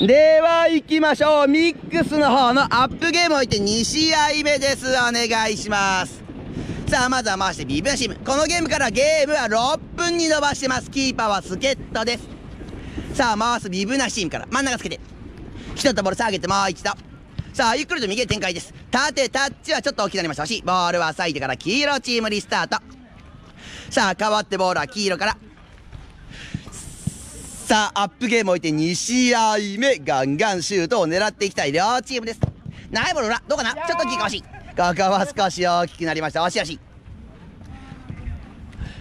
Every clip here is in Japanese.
では行きましょう。ミックスの方のアップゲームを置いて2試合目です。お願いします。さあまずは回してビブナシム。このゲームからゲームは6分に伸ばしてます。キーパーは助っ人です。さあ回すビブナシームから真ん中つけて。一つボール下げてもう一度。さあゆっくりと右へ展開です。縦タッチはちょっと大きくなりました。しボールは咲いてから黄色チームリスタート。さあ変わってボールは黄色から。さあアップゲーム置いて2試合目ガンガンシュートを狙っていきたい両チームです。長いボール裏どうかな？ちょっと大きいかもしい。ここは少し大きくなりました。押し押し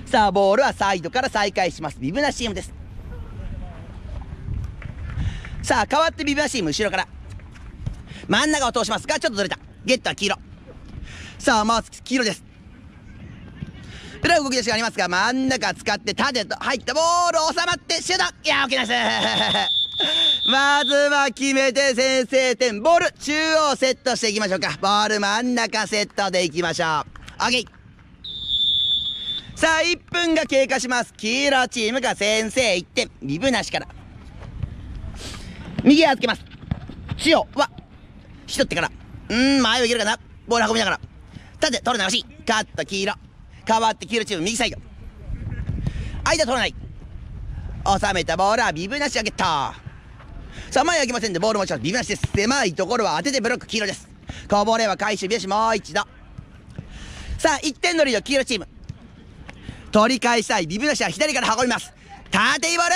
さあボールはサイドから再開します。ビブナチームです。さあ変わってビブナチーム後ろから。真ん中を通しますがちょっとずれた。ゲットは黄色。さあ回す黄色です裏動き出しがありますが真ん中使って縦と入ったボール収まってシュート。いや OK ですまずは決めて先制点ボール中央セットしていきましょうか。ボール真ん中セットでいきましょう。OK さあ1分が経過します。黄色チームが先制1点。ビブなしから。右預けます。塩はしとってから。うん前をいけるかな。ボール運びながら。縦取るなし。カット黄色。変わって黄色チーム右サイド。間取らない。収めたボールはビブなし上げた。さあ前開けませんでボール持ちます。ビブなしです。狭いところは当ててブロック黄色です。こぼれは回収ビしもう一度。さあ1点のリード黄色チーム。取り返したいビブなしは左から運びます。縦いボール。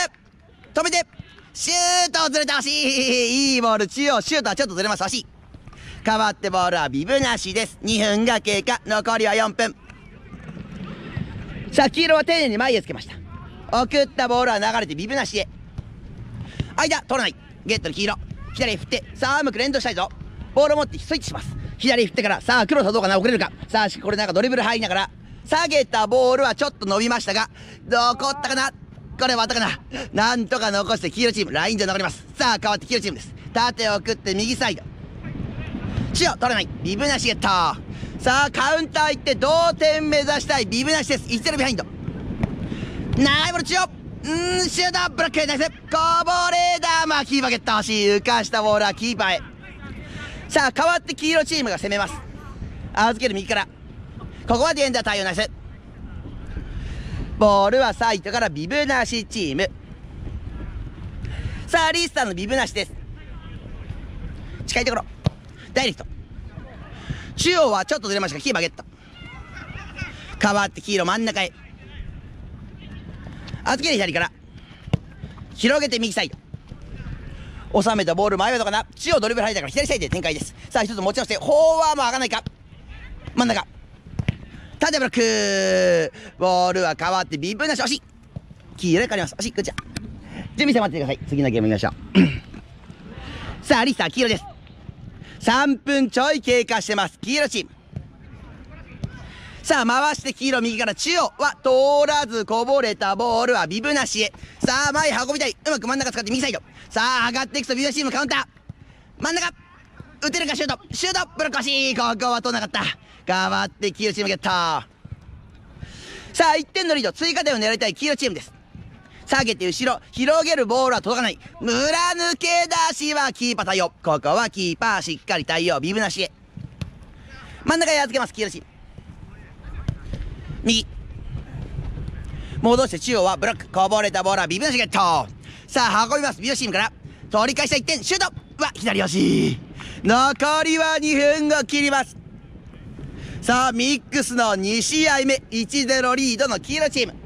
止めて。シュートをずれた惜しい。いいボール中央シュートはちょっとずれます。惜しい。変わってボールはビブなしです。2分が経過。残りは4分。さあ黄色は丁寧に前へつけました。送ったボールは流れてビブなしへ。間取らない。ゲットの黄色。左振ってさあうまく連動したいぞ。ボールを持ってスイッチします。左振ってからさあクロスはどうかな遅れるか。さあこれなんかドリブル入りながら。下げたボールはちょっと伸びましたが残ったかな。これ割ったかな。なんとか残して黄色チームラインで残ります。さあ変わって黄色チームです。縦を送って右サイド。血を取れない。ビブなしゲット。さあカウンター行って同点目指したい。ビブなしです。1-0ビハインド。長いボル中央。うんシュートブロックナイスこぼれだまあキーパーゲット欲しい。浮かしたボールはキーパーへ。さあ変わって黄色チームが攻めます。預ける右から。ここはディエンダー対応ナイスボールはサイドからビブなしチーム。さあリースターのビブなしです。近いところ。ダイレクト。中央はちょっとずれました。がキーパーゲット。変わって黄色真ん中へ。預ける左から。広げて右サイド。収めたボール前だかな。中央ドリブル入ったから左サイドで展開です。さあ一つ持ち直して。フォアも上がないか。真ん中。縦ブロック。ボールは変わってビブなし惜しい黄色へ変わります。惜しいこっち準備して待っててください。次のゲーム見ましょう。さあリスター黄色です。3分ちょい経過してます。黄色チーム。さあ回して黄色右から中央は通らずこぼれたボールはビブなしへ。さあ前運びたい。うまく真ん中使って右サイド。さあ上がっていくとビブなしチームカウンター。真ん中。打てるかシュート。シュート。ブロック欲しここは通らなかった。変わって黄色チームゲット。さあ1点のリード。追加点を狙いたい黄色チームです。下げて後ろ広げるボールは届かない。村抜け出しはキーパー対応。ここはキーパーしっかり対応。ビブなしへ。真ん中へ預けます黄色チーム右。戻して中央はブロック。こぼれたボールはビブなしゲット。さあ運びます。ビブチームから。取り返した1点シュート。うわ左押し残りは2分を切ります。さあミックスの2試合目。1-0リードの黄色チーム。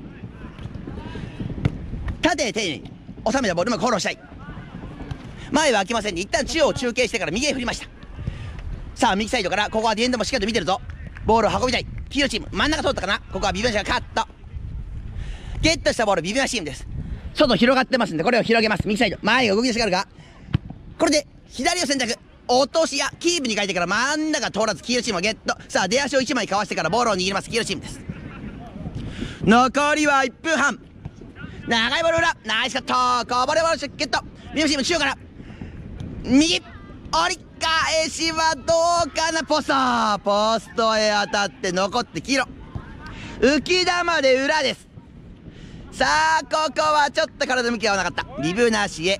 縦へ丁寧に収めたボールもフォローしたい。前は開きません。で一旦中央を中継してから右へ振りました。さあ右サイドからここはディエンドもしっかりと見てるぞ。ボールを運びたい。黄色チーム真ん中通ったかな？ここはビビアシがカット。ゲットしたボールビビアチームです。外広がってますんでこれを広げます。右サイド。前が動き出しがあるがこれで左を選択。落としやキープに変えてから真ん中通らず黄色チームをゲット。さあ出足を1枚かわしてからボールを握ります。黄色チームです。残りは1分半。長いボール裏。ナイスカット。こぼれボールゲットビブチーム中央から。右折り返しはどうかな。ポスト。ポストへ当たって残って黄色。浮き玉で裏です。さあここはちょっと体向き合わなかった。ビブなしへ。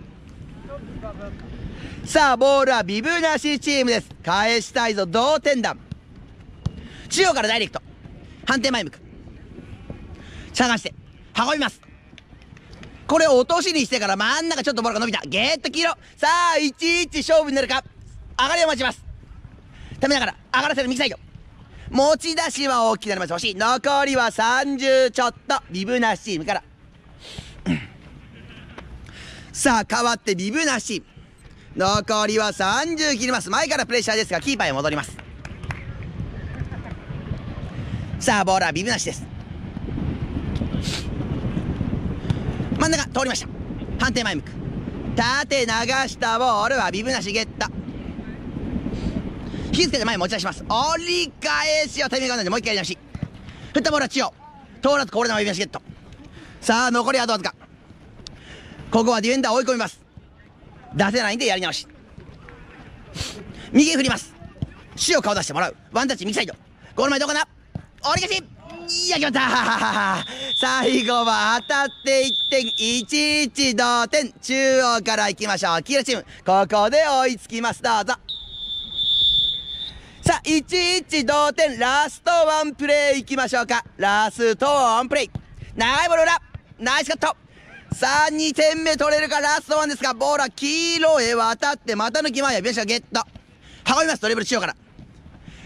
さあボールはビブなしチームです。返したいぞ同点弾。中央からダイレクト。反転前向く。探して。運びます。これを落としにしてから真ん中ちょっとボールが伸びた。ゲッと黄色さあ11勝負になるか。上がりを待ちます。ためながら上がらせる右サイド。持ち出しは大きくなります。欲しい。残りは30ちょっと。ビブナシチームから。さあ変わってビブナシーム。残りは30切ります。前からプレッシャーですがキーパーへ戻ります。さあボールはビブなしです。真ん中通りました。反転前向く。縦流したボールはビブなしゲット。引きつけて前持ち出します。折り返しをタイミングがないんでもう一回やり直し。振ったボールは中央通らずこれでもビブなしゲット。さあ残りあとわずか。ここはディフェンダー追い込みます。出せないんでやり直し。右振ります。主を顔出してもらう。ワンタッチ右サイド。ゴール前どうかな。折り返し。いや決まった最後は当たって1点11同点中央から行きましょう。黄色チームここで追いつきます。どうぞ。さあ11同点ラストワンプレーいきましょうか。ラストワンプレー長いボール裏ナイスカット。さあ2点目取れるか。ラストワンですがボールは黄色へ渡ってまた抜き前やビシャゲット。運びます。ドリブル中央から。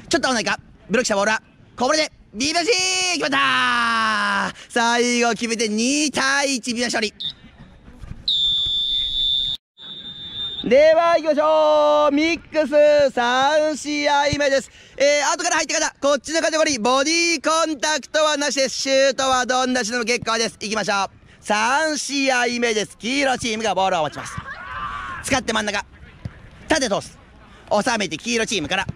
ちょっと合わないか。ブロックしたボールは。こぼれでビバシー決まった最後決めて2対1ビバ勝利では行きましょうミックス3試合目です。えー、後から入った方、こっちのカテゴリー、ボディコンタクトはなしです。シュートはどんなしの結果です。行きましょう。3試合目です。黄色チームがボールを持ちます。使って真ん中。縦通す。収めて黄色チームから。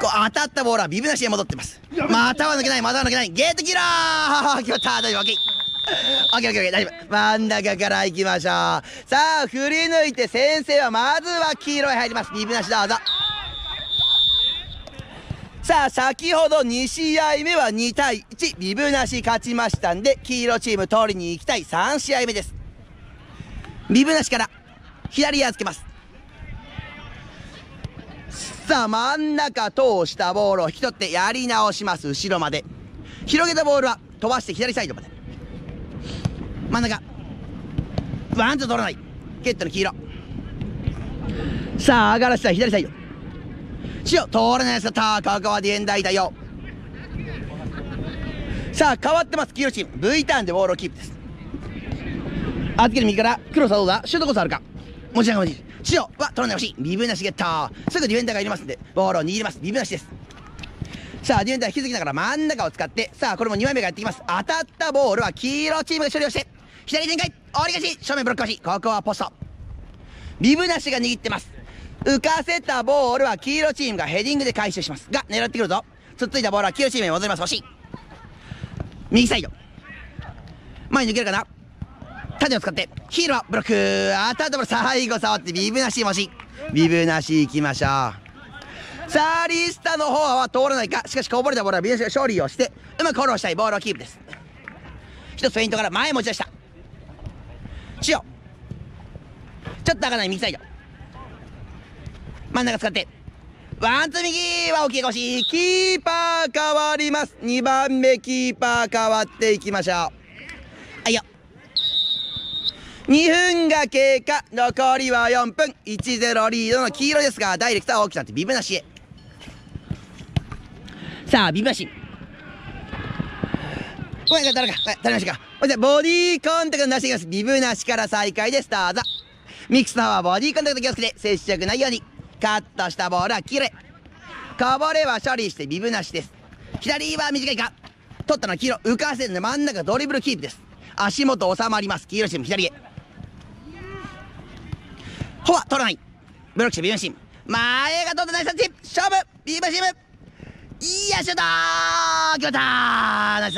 こう当たったボールはビブなしへ戻ってます。または抜けない、または抜けない。ゲートキラー 決まった大丈夫、オッケー。オッケーオッケーオッケー大丈夫。真ん中から行きましょう。さあ、振り抜いて先生はまずは黄色へ入ります。ビブなしどうぞ。さあ、先ほど2試合目は2対1、ビブなし勝ちましたんで、黄色チーム取りに行きたい3試合目です。ビブなしから左へ預けます。さあ、真ん中通したボールを引き取ってやり直します。後ろまで。広げたボールは飛ばして左サイドまで。真ん中。ワンと取らない。ケットの黄色。さあ、上がらせた左サイド。塩、通らないですかここはディエンダーだよ。さあ、変わってます。黄色チーム。V ターンでボールをキープです。預ける右から、クロスはどうだ？シュートコースあるか？持ち上げまし塩は取らないほしい。ビブなしゲットすぐディフェンダーがいりますんで。ボールを握ります。ビブなしです。さあディフェンダー引き継ぎながら真ん中を使って。さあこれも2枚目がやってきます。当たったボールは黄色チームが処理をして。左展開。折り返し。正面ブロックし。ここはポスト。ビブなしが握ってます。浮かせたボールは黄色チームがヘディングで回収します。が狙ってくるぞ。つっついたボールは黄色チームに戻ります。欲しい。右サイド。前に抜けるかな。縦を使ってヒールはブロック。当たったボール最後触ってビブなしもしビブなしいきましょう。さあリスタの方は通らないか。しかしこぼれたボールはビブなしが勝利をしてうまくフォローしたいボールをキープです。一つフェイントから前持ち出した。塩。ちょっと開かない右サイド。真ん中使ってワンツー右。は大きい腰。キーパー変わります。2番目キーパー変わっていきましょう。2分が経過。残りは4分。1-0リードの黄色ですがダイレクトは大きくなってビブなしへ。さあビブなし。ごめん誰か足りましたかボディーコンタクトなしていきます。ビブなしから再開です。どうぞ。ミックスの方はボディーコンタクト気をつけて接触ないように。カットしたボールは黄色いこぼれは処理してビブなしです。左は短いか。取ったのは黄色。浮かせるの真ん中ドリブルキープです。足元収まります。黄色チーム左へ。フォア取らない。ブロックしてビブシーム。前が取ったナイスタッチ。勝負。ビブシーム。いやシュート決まったナイス。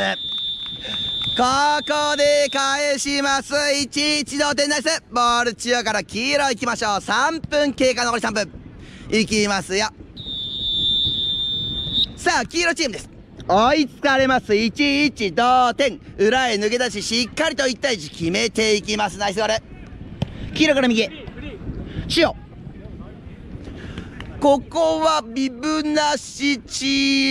ここで返します。1-1同点ナイス。ボール中央から黄色いきましょう。3分経過残り3分。いきますよ。さあ黄色チームです。追いつかれます。1-1同点。裏へ抜け出ししっかりと1対1決めていきます。ナイスゴール。黄色から右へ。塩ここはビブなしチ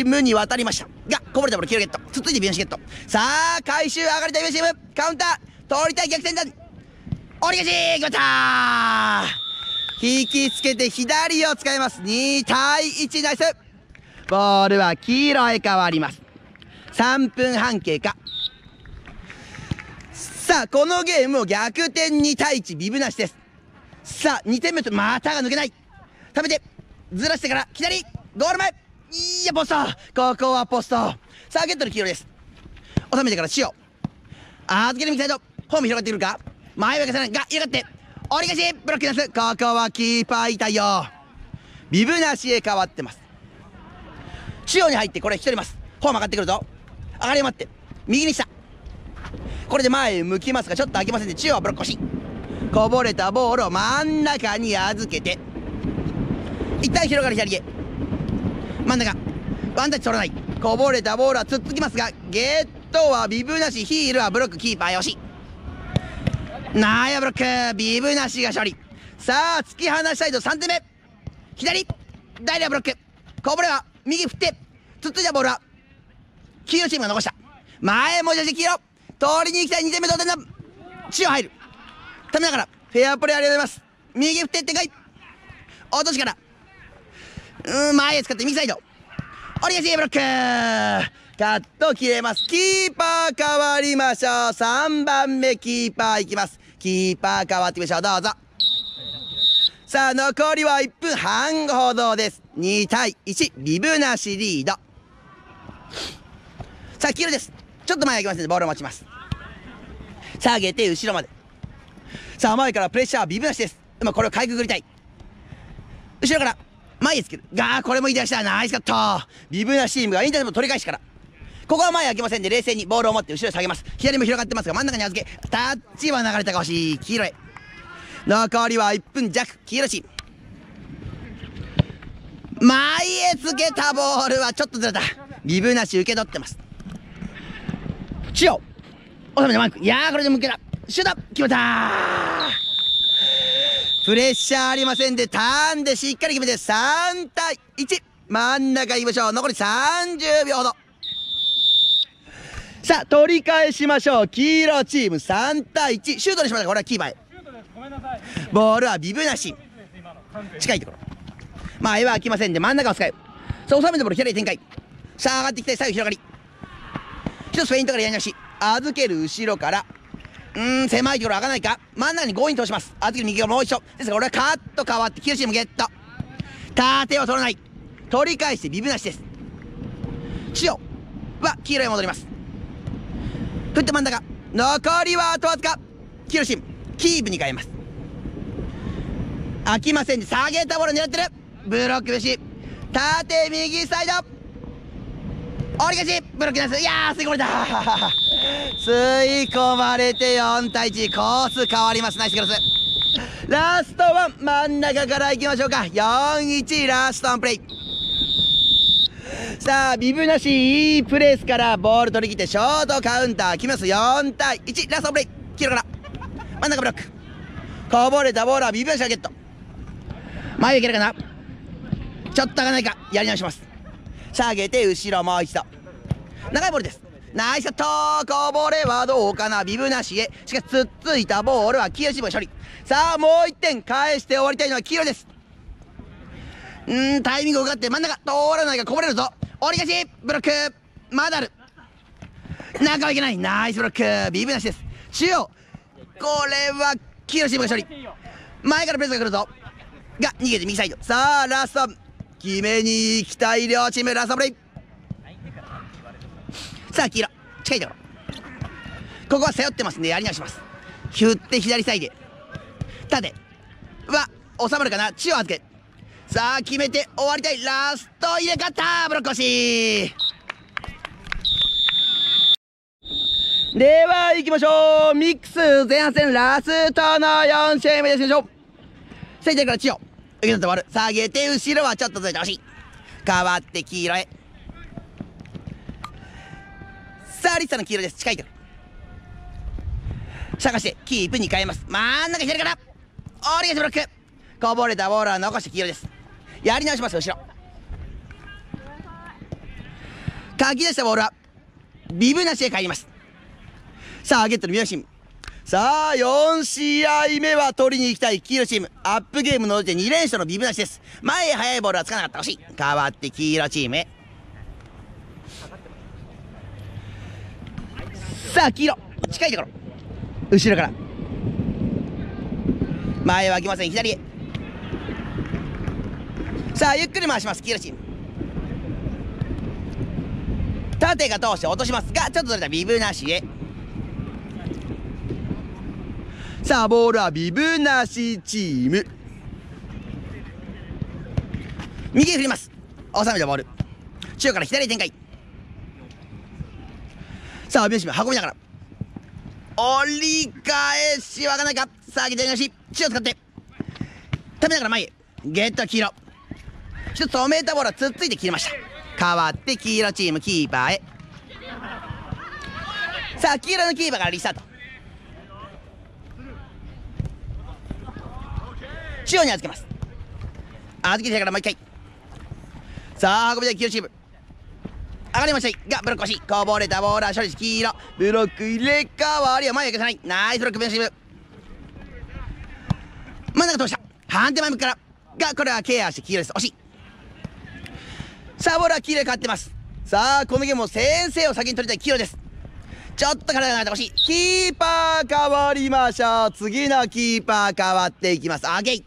ームに渡りました。がこぼれたボール黄色ゲットつっついてビブなしゲット。さあ回収上がりたいビブチーム。カウンター取りたい逆転だ折り返し決まった。引きつけて左を使います。2対1ナイス。ボールは黄色へ変わります。3分半経過。さあこのゲームを逆転2対1ビブなしです。さあ2点目とまたが抜けない。食べてずらしてから左ゴール前。いやポスト。ここはポスト。さあゲットの黄色です。収めてから塩。預ける右サイドホーム広がってくるか。前は消さない。がやがって。折り返しブロック出す。ここはキーパーいたよ。ビブなしへ変わってます。塩に入ってこれ引き取ります。ホーム上がってくるぞ。上がり待って。右にした。これで前向きますがちょっと開けませんで中央ブロックしこぼれたボールを真ん中に預けて。一旦広がる左へ。真ん中。ワンタッチ取らない。こぼれたボールはつっつきますがゲットはビブなしヒールはブロックキーパーよし。ナやブロック。ビブなしが勝利さあ突き放したいと3点目。左。ダイヤブロック。こぼれは右振って。つっついたボールは黄色チームが残した。前もじゃし黄色。通りに行きたい2点目同点だ。血を入る。ためながらフェアプレーありがとうございます。右振って展開落としから。うん前へ使って右サイド。折り返しブロック。カット切れます。キーパー変わりましょう。3番目キーパーいきます。キーパー変わってみましょう。どうぞ。さあ残りは1分半ほどです。2対1ビブなしリード。さあ黄色です。ちょっと前行きますのでボールを待ちます。下げて後ろまで。さあ前からプレッシャーはビブなしです。今これをかいくぐりたい。後ろから前へつける。がーこれもいい出した。ナイスカット。ビブなしチームがインターネット取り返しから。ここは前開けませんで冷静にボールを持って後ろへ下げます。左も広がってますが真ん中に預けタッチは流れたか欲しい。黄色へ。残りは1分弱。黄色し前へつけたボールはちょっとずれた。ビブなし受け取ってます。塩収めてマンク。いやーこれで向けた。シュート決めたプレッシャーありませんでターンでしっかり決めて3対1真ん中行きましょう。残り30秒ほど。さあ取り返しましょう。黄色チーム3対1シュートにしました。これはキーパーへ。ボールはビブなし近いところ。前は開きませんで真ん中を使う。さあ収めたボール左展開。さあ上がってきて最後広がり。一つフェイントからやり直し。預ける後ろから。うーん狭いところ開かないか。真ん中に強引に通します。預ける右がもう一度。ですから俺はカッと変わって9チームゲット縦を取らない。取り返してビブなしです。塩は黄色へ戻ります。振って真ん中。残りはあとわずか。黄色チームキープに変えます。開きませんで下げたボール狙ってる。ブロックし。縦右サイド。折り返し。ブロックです。いやー吸い込まれた。吸い込まれて4対1コース変わります。ナイスクロス。ラストワン真ん中からいきましょうか。41ラストワンプレイ。さあビブなしいいプレースからボール取り切ってショートカウンター決めます。4対1ラストワンプレイ。黄色から。真ん中ブロック。こぼれたボールはビブなしがゲット。前へいけるかな。ちょっと開かないか。やり直します。下げて後ろもう一度。長いボールです。ナイスカットこぼれはどうかなビブなしへ。しかしつっついたボールは黄色チーム処理。さあもう1点返して終わりたいのは黄色です。うんタイミングをかって真ん中通らないがこぼれるぞ。折り返しブロック。まだある。中はいけない。ナイスブロック。ビブなしです。中央これは黄色チームが処理。前からプレスが来るぞ。が逃げて右サイド。さあラスト。決めに行きたい両チーム。ラストプレイさあ黄色。近いところ。ここは背負ってますんでやり直します。振って左サイド縦は収まるかな。血を預け。さあ決めて終わりたい。ラスト入れ勝ったブロック欲しい。では行きましょう。ミックス前半戦ラストの4試合目です。でしょうセンターから血を。受け取って終わる。下げて後ろはちょっとずれてほしい。変わって黄色へ。さあリッサの黄色です。近いと探してキープに変えます。真ん中左から。折り返しブロック。こぼれたボールは残して黄色です。やり直します後ろ。かき出したボールはビブなしへ帰ります。さあゲットの宮シーム。さあ4試合目は取りに行きたい黄色チーム。アップゲームので2連勝のビブなしです。前へ速いボールはつかなかった。惜しい。変わって黄色チームへ。さあ黄色。近いところ。後ろから。前は開きません。左へ。さあゆっくり回します。黄色チーム。縦が通して落としますがちょっとずれたビブなしへ。さあボールはビブなしチーム。右へ振ります。収めたボール。中央から左へ展開。さあビブなし運びながら。折り返しわかんないか。さあ左足中を使って。食べながら前へ。ゲット黄色。一つ止めたボールはつっついて切れました。変わって黄色チームキーパーへ。さあ黄色のキーパーからリスタート。中央に預けます。預けてからもう一回。さあ運びたい黄色チーム。上がりました。がブロック欲しこぼれたボールは処理し黄色。ブロック入れ替わりは前へ消さない。ナイスブロックベンシブ真ん中通した。反手前向きから。がこれはケアして黄色です。惜しい。さあボールは黄色に変わってます。さあこのゲームも先生を先に取りたい黄色です。ちょっと体がないほしい。キーパー変わりましょう。次のキーパー変わっていきます。オッケー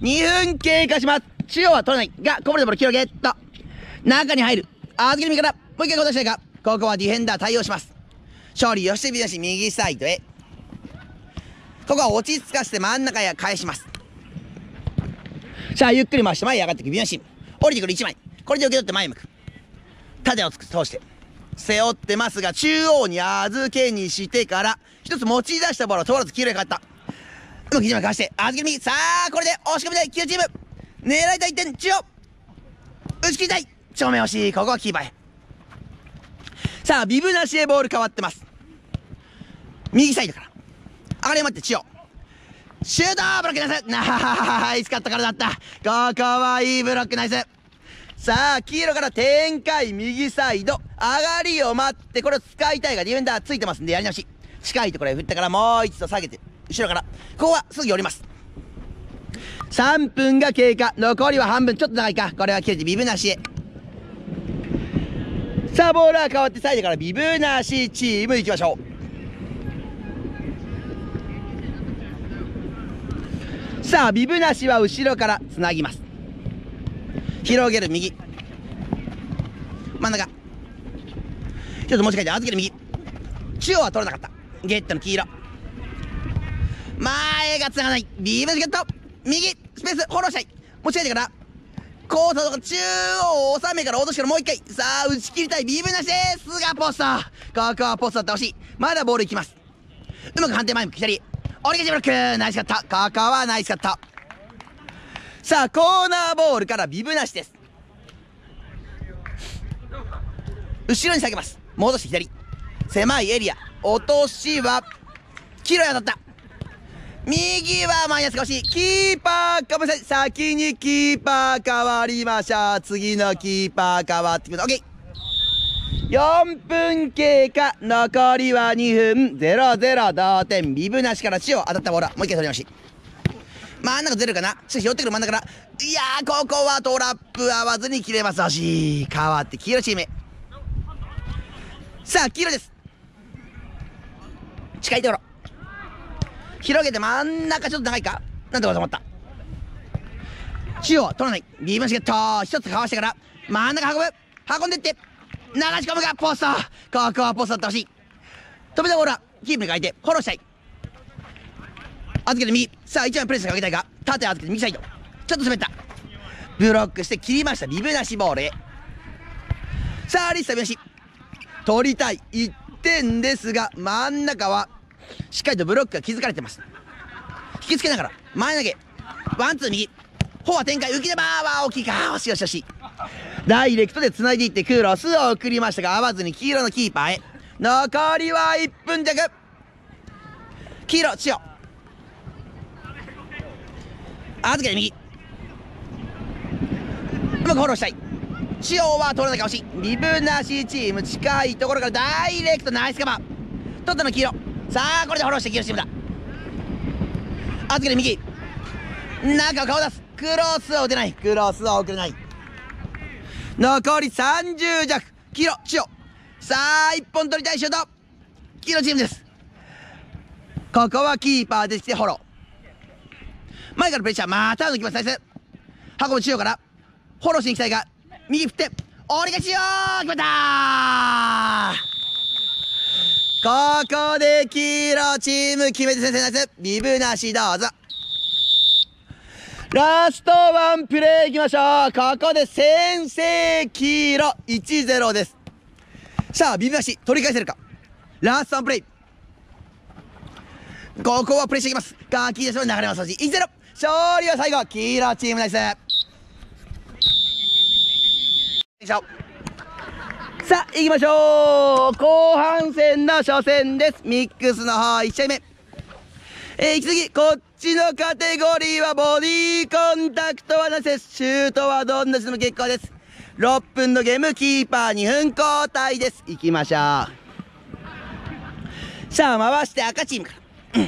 2分経過します。中央は取れない。がこぼれたボール黄色ゲット。中に入る。預ける右からもう一回戻したいか。ここはディフェンダー対応します。勝利吉見出し右サイドへ。ここは落ち着かせて真ん中へ返します。さあゆっくり回して前へ上がっていくビアシ降りてくる1枚。これで受け取って前向く。縦をつく通して。背負ってますが中央に預けにしてから一つ持ち出したボールを通らず黄色に変わった。うまく1枚かわして預け右さあこれで押し込みたい黄色チーム。狙いたい点中央。打ち切りたい。正面惜しいここはキーパーへさあビブなしへボール変わってます。右サイドから。上がり待って中央シュートブロックナイス。ナイスカットからだった。ここはいいブロックナイス。さあ黄色から展開右サイド。上がりを待ってこれを使いたいがディフェンダーついてますんでやり直し。近いところへ振ってからもう一度下げて。後ろから。ここはすぐ寄ります。3分が経過。残りは半分。ちょっと長いか。これは切れてビブなしへさあボールは変わってサイドからビブなしチームいきましょう。さあビブなしは後ろからつなぎます。広げる右。真ん中。一つ持ち替えて預ける右。中央は取らなかった。ゲットの黄色。前がつながない。ビブゲット。右。スペースフォローしたい。持ち替えてから。コートとか中央を収めから落としてからもう一回。さあ打ち切りたい。ビブなしですがポスト。ここはポストだってほしい。まだボールいきます。うまく反転前向き左。折り返しブロック。ナイスカット。ここはナイスカット。さあコーナーボールからビブなしです。後ろに下げます。戻して左。狭いエリア。落としは黄色い当たった。右はマイナスが欲し。キーパーかもしれない先にキーパー変わりましょう。次のキーパー変わってくる。OK 4分経過。残りは2分。00同点。ビブなしから血を当たったボールはもう一回取り直し。真ん中出るかな。しかし寄ってくる真ん中から。いやーここはトラップ合わずに切れます。惜しい。変わって黄色チームさあ黄色です。近いところ。広げて真ん中ちょっと長いか？なんとかと思った？中央取らない。ビームシゲット。一つかわしてから真ん中運ぶ。運んでって。流し込むがポスト。ここはポストだってほしい。飛びたボールはキープに変えてフォローしたい。預けて右。さあ一枚プレスかけたいが縦預けて右サイド。ちょっと滑った。ブロックして切りました。ビブなしボールへ。さあリスタビなし。取りたい。1点ですが真ん中はしっかりとブロックが築かれてます。引きつけながら前投げ。ワンツー右。フォア展開浮きでバーは大きいか。よしよしよし。ダイレクトで繋いでいってクロスを送りましたが合わずに黄色のキーパーへ。残りは1分弱。黄色千代。預けて右。うまくフォローしたい。中央は取らなきゃ惜しいビブなしチーム近いところからダイレクトナイスカバー。取ったの黄色。さあこれでフォローして黄色チームだ。預けて右。中を顔出す。クロスは打てない。クロスは送れない。残り30弱。黄色中央さあ1本取りたいシュート。黄色チームです。ここはキーパーでしてフォロー。前からプレッシャーまた抜きます。ナイス。運ぶ中央から。フォローしに行きたいが右振って。折り返しよう決まったここで黄色チーム決めて先生ナイスビブなしどうぞ。ラストワンプレーいきましょう。ここで先制黄色1-0です。さあビブなし取り返せるか。ラストワンプレイ。ここはプレッシャーいきます。ガキでしょ。流れます1-0勝利は最後。黄色チームナイス。よいしょ。さあ行きましょう。後半戦の初戦です。ミックスの方1試合目えー、引き続きこっちのカテゴリーはボディコンタクトはなしです。シュートはどんなしても結構です。6分のゲームキーパー2分交代です。行きましょう。さあ回して赤チームから、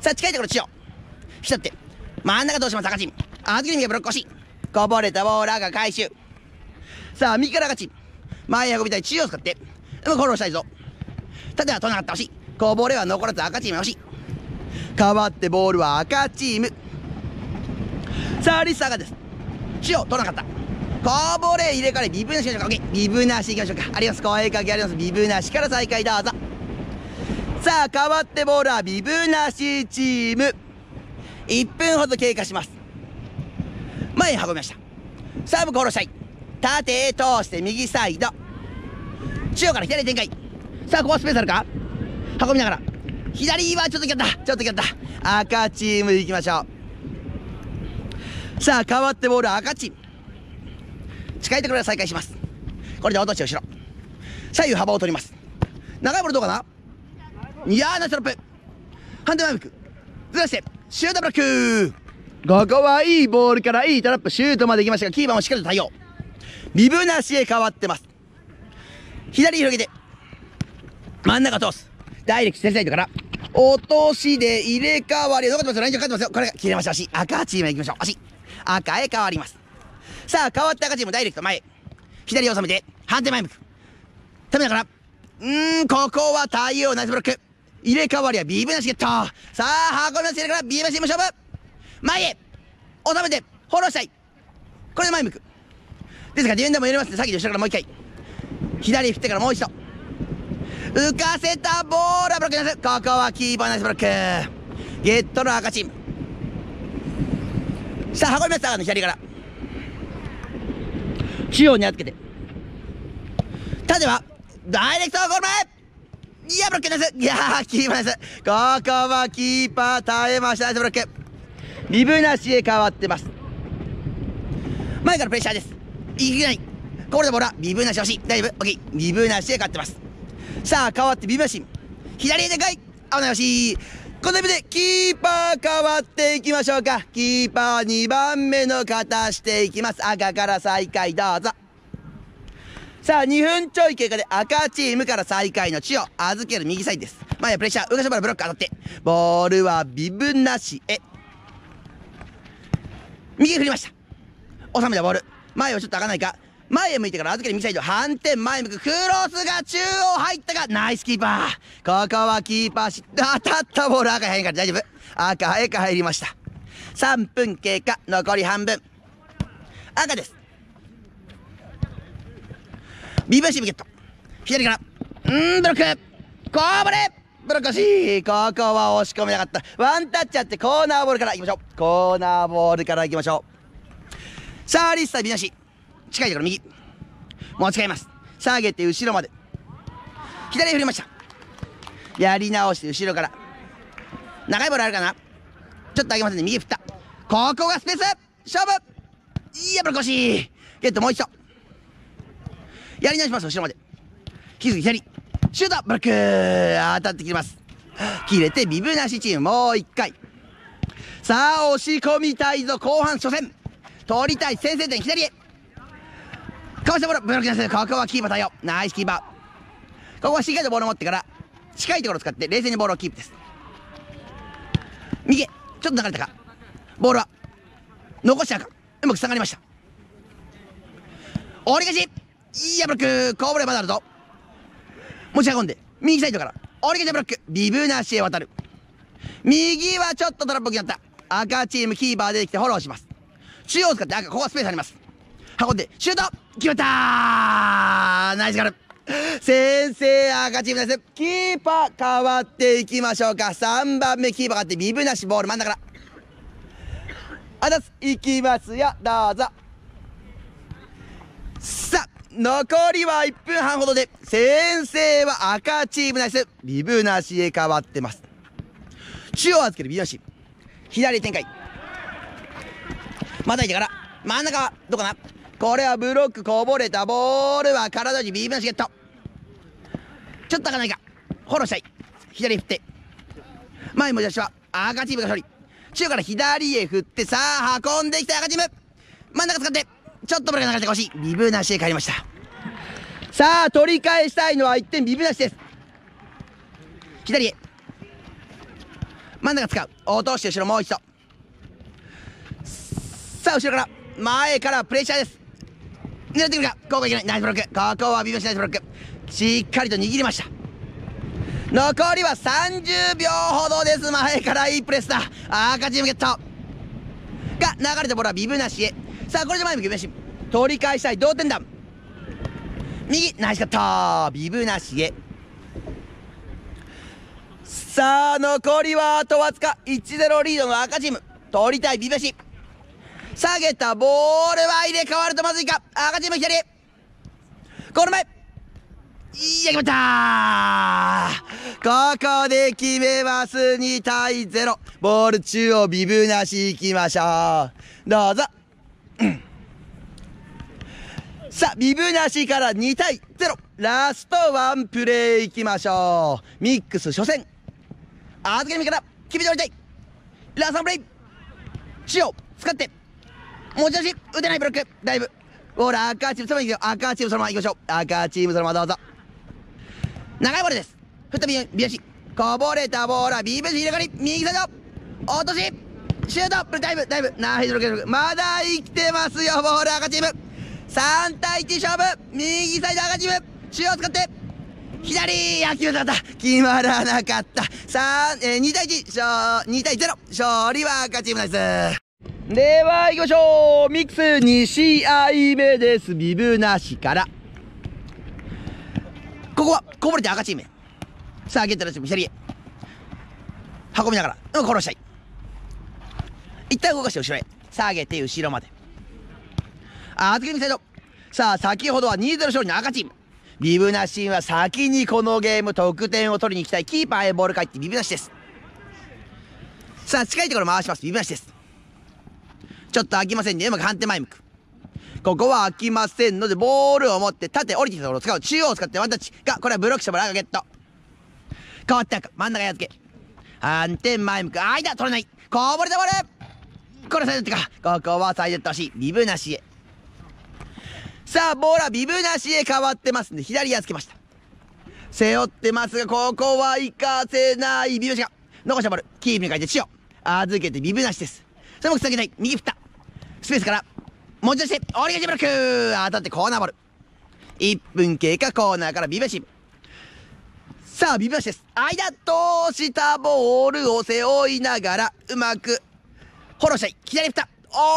さあ近いところ中央一って。真ん中どうします？赤チーム。あずきみがブロック欲しい。こぼれたボール赤回収。さあ、右から勝ち。前へ運びたい中央を使って。うまくフォローしたいぞ。縦は取らなかったしい。こぼれは残らず赤チーム欲しい。代わってボールは赤チーム。さあ、リスターがです。中央取らなかった。こぼれ入れ替わり、ビブなしいきましょうか。OK。ビブなしいきましょうか。あります。声かけあります。ビブなしから再開どうぞ。さあ、代わってボールはビブなしチーム。1分ほど経過します。前へ運びました。サーブコールしたい。縦通して右サイド。中央から左展開。さあここはスペースあるか？運びながら。左はちょっと行ったちょっと行った赤チーム行きましょう。さあ変わってボール赤チーム。近いところで再開します。これで落とし後ろ。左右幅を取ります。長いボールどうかな？いやーナイストラップ。反対前向くずらして。シュートブロック。ここはいいボールからいいトラップ。シュートまで行きましたがキーパーもしっかりと対応。ビブなしへ変わってます。左広げて真ん中通す。ダイレクトセルサイドから落としで入れ替わり残ってますよ。ライン上かってますよ。これが切れました。足。赤チーム行きましょう。足。赤へ変わります。さあ変わった赤チームダイレクト前。左を収めて反対前向く。ためながらうーんここは対応ナイスブロック。入れ替わりはビブなしゲット。さあ運びます入れからビブなしも勝負。前へ収めてフォローしたい。これで前向く。ですからディフェンダーも入れます。ねさっき後ろからもう一回。左振ってからもう一度。浮かせたボールはブロックですここはキーパーナイスブロック。ゲットの赤チーム。さあ運びます。赤の左から。中央に預けて。縦はダイレクトゴール前。いやブロックですいやーキーパーですここはキーパー耐えました。ナイスブロック。リブなしへ変わってます。前からプレッシャーです。いけない。これでボールはビブなし欲しい。大丈夫？オッケー。ビブなしで勝ってます。さあ変わってビブなし左へでかい危ないしこの意味でキーパー変わっていきましょうか。キーパー2番目の方していきます。赤から再開どうぞ。さあ2分ちょい経過で赤チームから再開の地を預ける右サイドです。前はプレッシャー。浮かしボールブロック当たって。ボールはビブなしへ。右振りました。収めたボール。前をちょっと開かないか。前へ向いてから預けて右サイド。反転前向く。クロスが中央入ったがナイスキーパー。ここはキーパーし当たったボール赤入んから。大丈夫。赤へ入りました。3分経過。残り半分。赤です。ビブシブゲット。左から。うんブロック。こぼれブロックしここは押し込めなかった。ワンタッチあってコーナーボールからいきましょう。コーナーボールからいきましょう。さあリスターなし。近いところ右。持ち替えます。下げて後ろまで。左振りました。やり直して後ろから。長いボールあるかな？ちょっと上げますね。右振った。ここがスペース。勝負。いやブロック欲しゲットもう一度。やり直します後ろまで。引き左。シュートブロック。当たってきます。切れてビブなしチームもう一回。さあ押し込みたいぞ後半初戦。取りたい先制点左へ。かわしたボールブロックですここはキーパー対応。ナイスキーパー。ここはしっかりとボールを持ってから近いところを使って冷静にボールをキープです。右ちょっと流れたか。ボールは残しちゃうか。うまく下がりました。折り返し。いやブロック。こぼれまだあるぞ。持ち運んで右サイドから。折り返しブロック。ビブなしへ渡る。右はちょっとトラップになった。赤チームキーパー出てきてフォローします。中央を使って赤ここはスペースあります。運んでシュート！決めたナイスガル！先生赤チームです。キーパー変わっていきましょうか。3番目キーパーがってビブなしボール真ん中からあざす。いきますよ。どうぞ。さあ残りは1分半ほどで先生は赤チームナイス。ビブなしへ変わってます。中央預けるビブなし。左展開。またいてから真ん中はどうかなこれはブロックこぼれたボールは体にビームなしゲット。ちょっと開かないか。フォローしたい。左振って。前も出しは赤チームが勝利。中から左へ振ってさあ運んできた赤チーム。真ん中使ってちょっとブレーキ流してほしい。ビブなしへ帰りました。さあ取り返したいのは1点ビブなしです。左へ。真ん中使う。落として後ろもう一度。さあ後ろから前からプレッシャーです。狙ってくるか？ここいけない。ナイスブロック。ここはビブしナイスブロック。しっかりと握りました。残りは30秒ほどです。前からいいプレスだ。赤チームゲット。が流れたボールはビブなしへ。さあこれで前向きビブなし取り返したい同点弾。右ナイスカット。ビブなしへ。さあ残りはあとわずか。1-0リードの赤チーム。取りたいビブなし下げたボールは入れ替わるとまずいか。赤チーム左。へゴール前。いや決まった。ここで決めます。2対0ボール中央ビブなしいきましょう。どうぞ、さあビブなしから2対0ラストワンプレーいきましょう。ミックス初戦。預け身から決めておりたい。ラストワンプレイ。中央使って。持ち出し打てないブロック。だいぶほら赤チームそのまま行くよ。赤チームそのまま行きましょう。赤チームそのままどうぞ。長いボールです。振ったビビアシこぼれたボールはビブシ入れ替わり右サイド落とし。シュートだいぶだいぶナイスロケロまだ生きてますよボール赤チーム。3対1勝負。右サイド赤チーム。中央使って。左野球だった。決まらなかった。3、えー、2対1勝2対0勝利は赤チームナイスでは行きましょう。ミックス2試合目です。ビブなしから。ここはこぼれて赤チームさあゲットのチーム左へ。運びながら。うん殺したい。一旦動かして後ろへ。下げて後ろまで。あ預けにサイド。さあ先ほどは2-0勝利の赤チーム。ビブなしは先にこのゲーム得点を取りに行きたい。キーパーへボール返ってビブなしです。さあ近いところ回します。ビブなしです。ちょっと開きませんね。うまく反転前向く。ここは開きませんのでボールを持って縦降りてきたところを使う中央を使ってワンタッチ。がこれはブロックしてもらうゲット。変わって赤真ん中やっつけ。反転前向く。間取れない。こぼれたボール。これサイドってか。ここはサイドってほしい。ビブなしへ。さあボールはビブなしへ変わってますんで左やっつけました。背負ってますがここは行かせない。ビブなしが。残したボール。キープに書いて塩預けてビブなしです。それもつなげない。右振った。スペースから持ち出して折り返しブロック当たってコーナーボール。1分経過コーナーからビブなしさあビブなしです。間通したボールを背負いながらうまくフォローしたい。左振った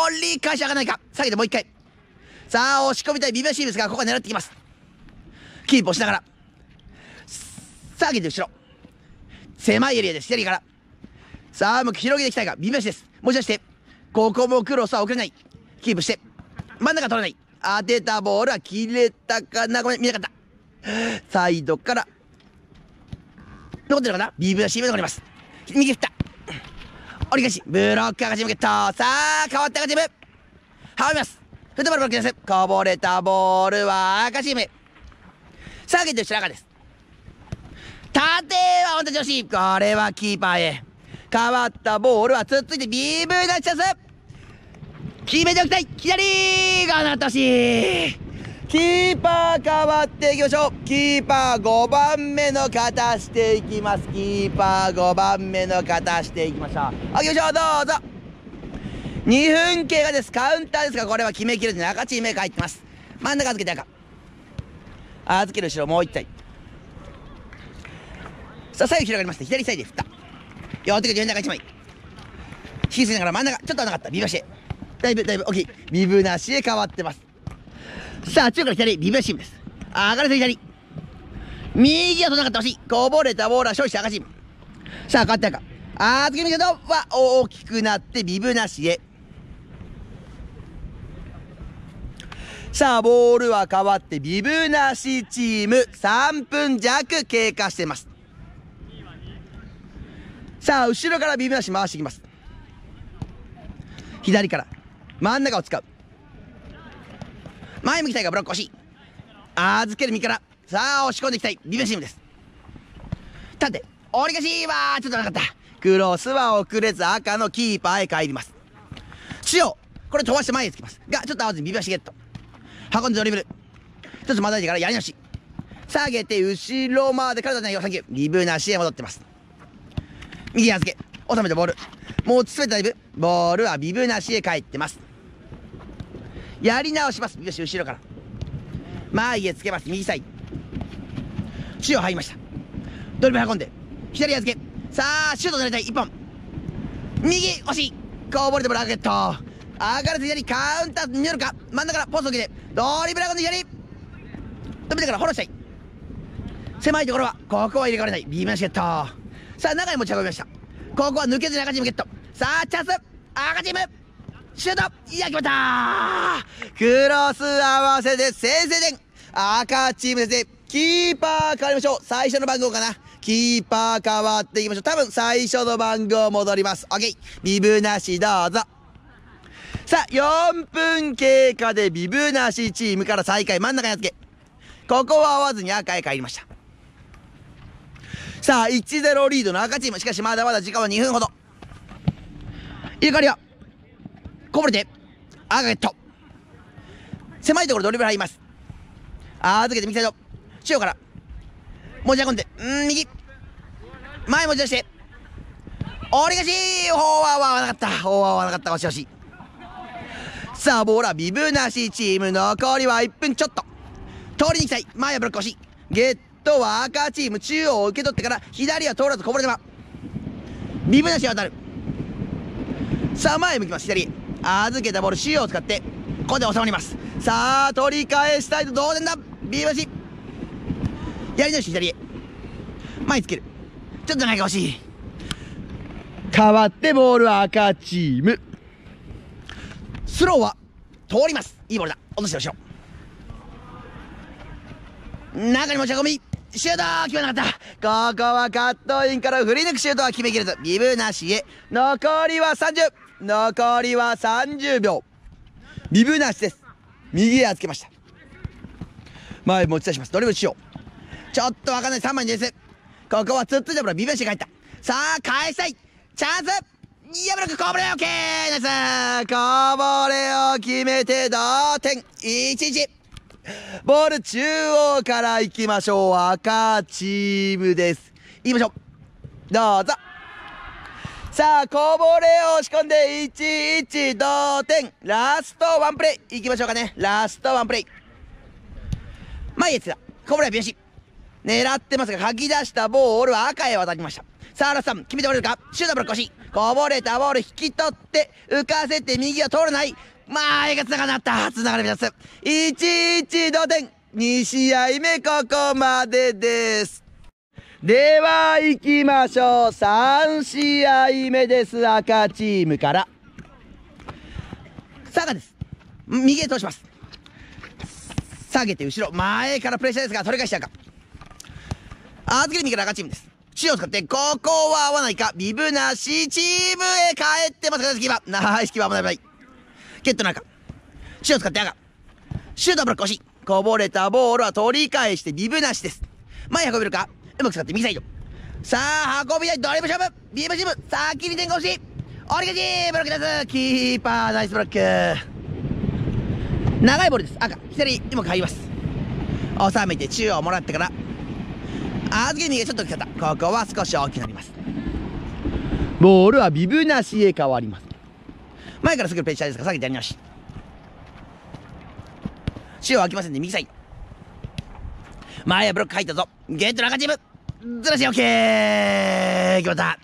折り返し上がないか。下げてもう一回。さあ押し込みたい。ビブなしですがここは狙ってきます。キープをしながら。下げて後ろ。狭いエリアです。左から。さあうまく広げていきたいがビブなしです。持ち出してここもクロスは送れない。キープして。真ん中取れない。当てたボールは切れたかな？ごめん見なかった。サイドから。残ってるかな？ビブなし残ります。右振った。折り返し。ブロック赤チームゲットさあ変わった赤チーム。はみます。フットボールブロックですこぼれたボールは赤チーム。さあゲットして赤です。縦は本当に惜しいこれはキーパーへ。変わったボールはつっついてビブなチャンス決めておきたい左がなったしキーパー変わっていきましょう。キーパー5番目の方していきます。キーパー5番目の方していきましょう。あきましょうどうぞ。2分経過です。カウンターですがこれは決めきれずに赤チームへ帰ってます。真ん中預けて赤。預ける後ろもう1体。さあ左右広がりました左サイドで振った。よってくる中1枚。引き継ぎながら真ん中。ちょっとなかった。ビブなしへだいぶだいぶ大きいビブなしへ変わってます。さあ中から左ビブなしチームです。上がらせ左。右は取らなかった欲しい。こぼれたボールは勝利した赤チーム。さあ変わって赤あーつけみけどは大きくなってビブなしへ。さあボールは変わってビブなしチーム。3分弱経過してます。さあ後ろからビブなし回していきます。左から。真ん中を使う。前向きたいがブロック欲しい。預ける右から。さあ押し込んでいきたい。ビブなしチームです。立て。折り返しはちょっとなかった。クロスは遅れず赤のキーパーへ帰ります。中央これ飛ばして前へつきます。がちょっと合わずにビブなしゲット。運んでドリブル。一つまたいてからやり直し。下げて後ろまで体じゃないよサンキュービブなしへ戻ってます。右預け。収めてボール。もう詰めただいぶ。ボールはビブなしへ帰ってます。やり直します。ビブなし後ろから。前へつけます。右サイド。中央入りました。ドリブル運んで。左預け。さあシュート狙いたい。一本。右惜しい。こぼれてボールゲット。上がる左カウンター見えるか。真ん中からポスト受けて。ドリブル運んで左。止めてからフォローしたい。狭いところはここは入れ替われない。ビームなしゲット。さあ中に持ち運びました。ここは抜けずに赤チームゲット。さあチャンス。赤チーム。シュート。いや決まった。クロス合わせで先制点。赤チームですねキーパー変わりましょう。最初の番号かな。キーパー変わっていきましょう。多分最初の番号戻ります。OK ビブなしどうぞ。さあ4分経過でビブなしチームから再開真ん中に預け。ここは合わずに赤へ帰りました。さあ1-0リードの赤チーム。しかしまだまだ時間は2分ほど。入れ替わりはこぼれて赤ゲット。狭いところドリブル入ります。預けて右サイド。中央から持ち運んでうん右。前持ち出して。折り返し。フォアは合わなかったフォアは合わなかった押し押しさあボーラビブなしチーム残りは1分ちょっと通りに行きたい前はブロック欲しゲットトは赤チーム中央を受け取ってから左は通らずこぼれ球ビブなし渡る。さあ前向きます。左。預けたボール中央を使ってここで収まります。さあ取り返したいと同点だ。ビブなし。やり直し左へ。前つける。ちょっと長いか欲しい。変わってボール赤チーム。スローは通ります。いいボールだ。落として後ろ中に持ち運び。シュート決めなかった。ここはカットインから振り抜くシュートは決めきれず。ビブなしへ。残りは30残りは30秒。ビブなしです。右へ預けました。前持ち出します。ドリブルしよう。ちょっとわかんない。3枚ですここはつっついたボールビブなしが入った。さあ返したい。チャンス。やブロックこぼれ OK ナイスこぼれを決めて同点。1-1ボール中央から行きましょう。赤チームです。行きましょう。どうぞ。さあこぼれを押し込んで1-1同点。ラストワンプレイ。行きましょうかね。ラストワンプレイ。前へつだ。こぼれはビシ狙ってますが書き出したボールは赤へ渡りました。さあラスさん。決めておれるか。シュートブロック欲しこぼれたボール引き取って浮かせて右は通らない。前がつながったつながります1-1同点2試合目ここまでです。では行きましょう。3試合目です。赤チームから。さあ赤です。右へ通します。下げて後ろ前からプレッシャーですが取り返しちゃうか。預ける右から赤チームです。塩を使ってここは合わないか。ビブなしチームへ帰ってます。スキーバーナイスキーバー危ない。ゲットの赤塩を使って赤シュートブロック欲しこぼれたボールは取り返してビブなしです。前運べるか。うまく使って右サイド。さあ運びない。ドリブ勝負。ビーム。チーム先に転向し折り返し。ブロックです。キーパーナイスブロック。長いボールです。赤。左にも帰ります。収めて中央もらってから。預け右がちょっと来ちゃった。ここは少し大きくなります。ボールはビブなしへ変わります。前からすぐプレッシャーですが下げてやり直し。中央開きませんね。右サイド。前へブロック入ったぞ。ゲットの赤チーム。ずらし OK 決まった。